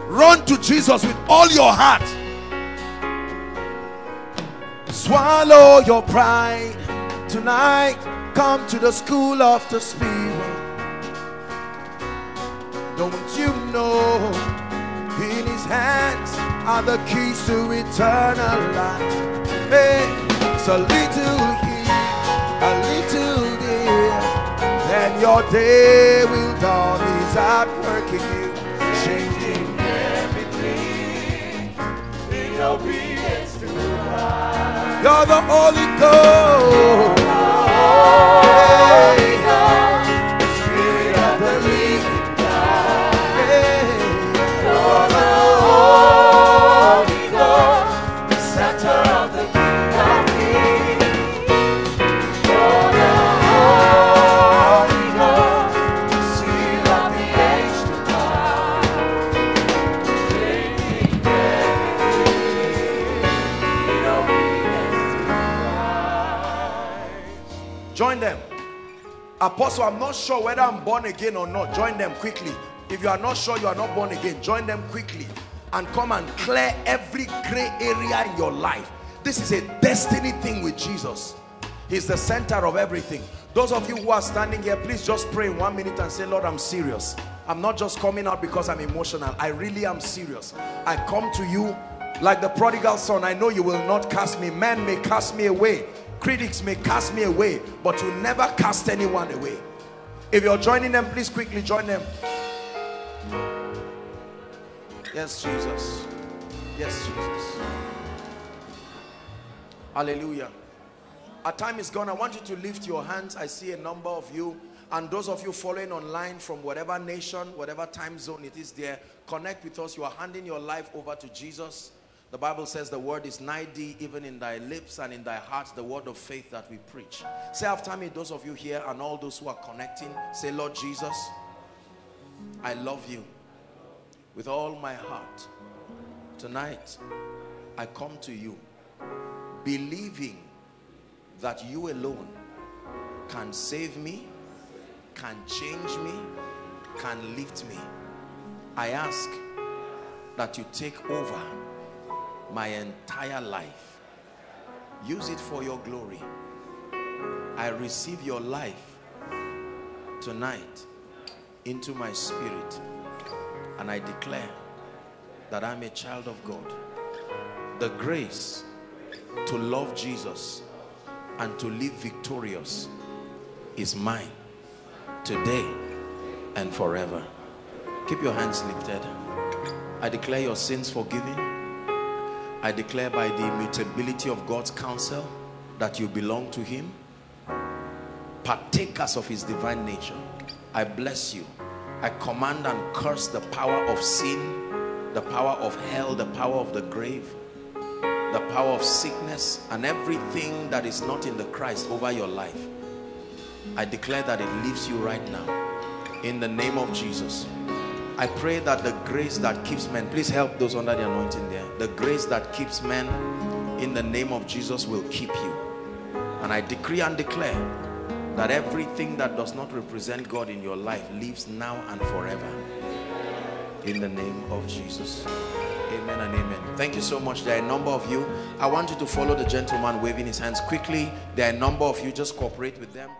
Run to Jesus with all your heart. Swallow your pride tonight. Come to the school of the Spirit. Don't you know in his hands are the keys to eternal life? Hey, it's a little here, a little there. Then your day will dawn. He's at obedience to Christ. You're the Holy Ghost. Apostle, I'm not sure whether I'm born again or not. Join them quickly. If you are not sure you are not born again, join them quickly and come and clear every gray area in your life. This is a destiny thing with Jesus. He's the center of everything. Those of you who are standing here, please just pray in one minute and say, Lord, I'm serious. I'm not just coming out because I'm emotional. I really am serious. I come to you like the prodigal son. I know you will not cast me. Men may cast me away. Critics may cast me away, but you never cast anyone away. If you're joining them, please quickly join them. Yes, Jesus. Yes, Jesus. Hallelujah. Our time is gone. I want you to lift your hands. I see a number of you. And those of you following online from whatever nation, whatever time zone it is there, connect with us. You are handing your life over to Jesus. The Bible says the word is nigh thee, even in thy lips and in thy heart, the word of faith that we preach. Say after me, those of you here and all those who are connecting, say, Lord Jesus, I love you with all my heart. Tonight, I come to you believing that you alone can save me, can change me, can lift me. I ask that you take over my entire life. Use it for your glory. I receive your life tonight into my spirit and I declare that I'm a child of God. The grace to love Jesus and to live victorious is mine today and forever. Keep your hands lifted. I declare your sins forgiven. I declare by the immutability of God's counsel that you belong to him. Partakers of his divine nature. I bless you. I command and curse the power of sin, the power of hell, the power of the grave, the power of sickness and everything that is not in the Christ over your life. I declare that it leaves you right now in the name of Jesus. I pray that the grace that keeps men, please help those under the anointing there. The grace that keeps men in the name of Jesus will keep you. And I decree and declare that everything that does not represent God in your life lives now and forever. In the name of Jesus. Amen and amen. Thank you so much. There are a number of you. I want you to follow the gentleman waving his hands quickly. There are a number of you. Just cooperate with them.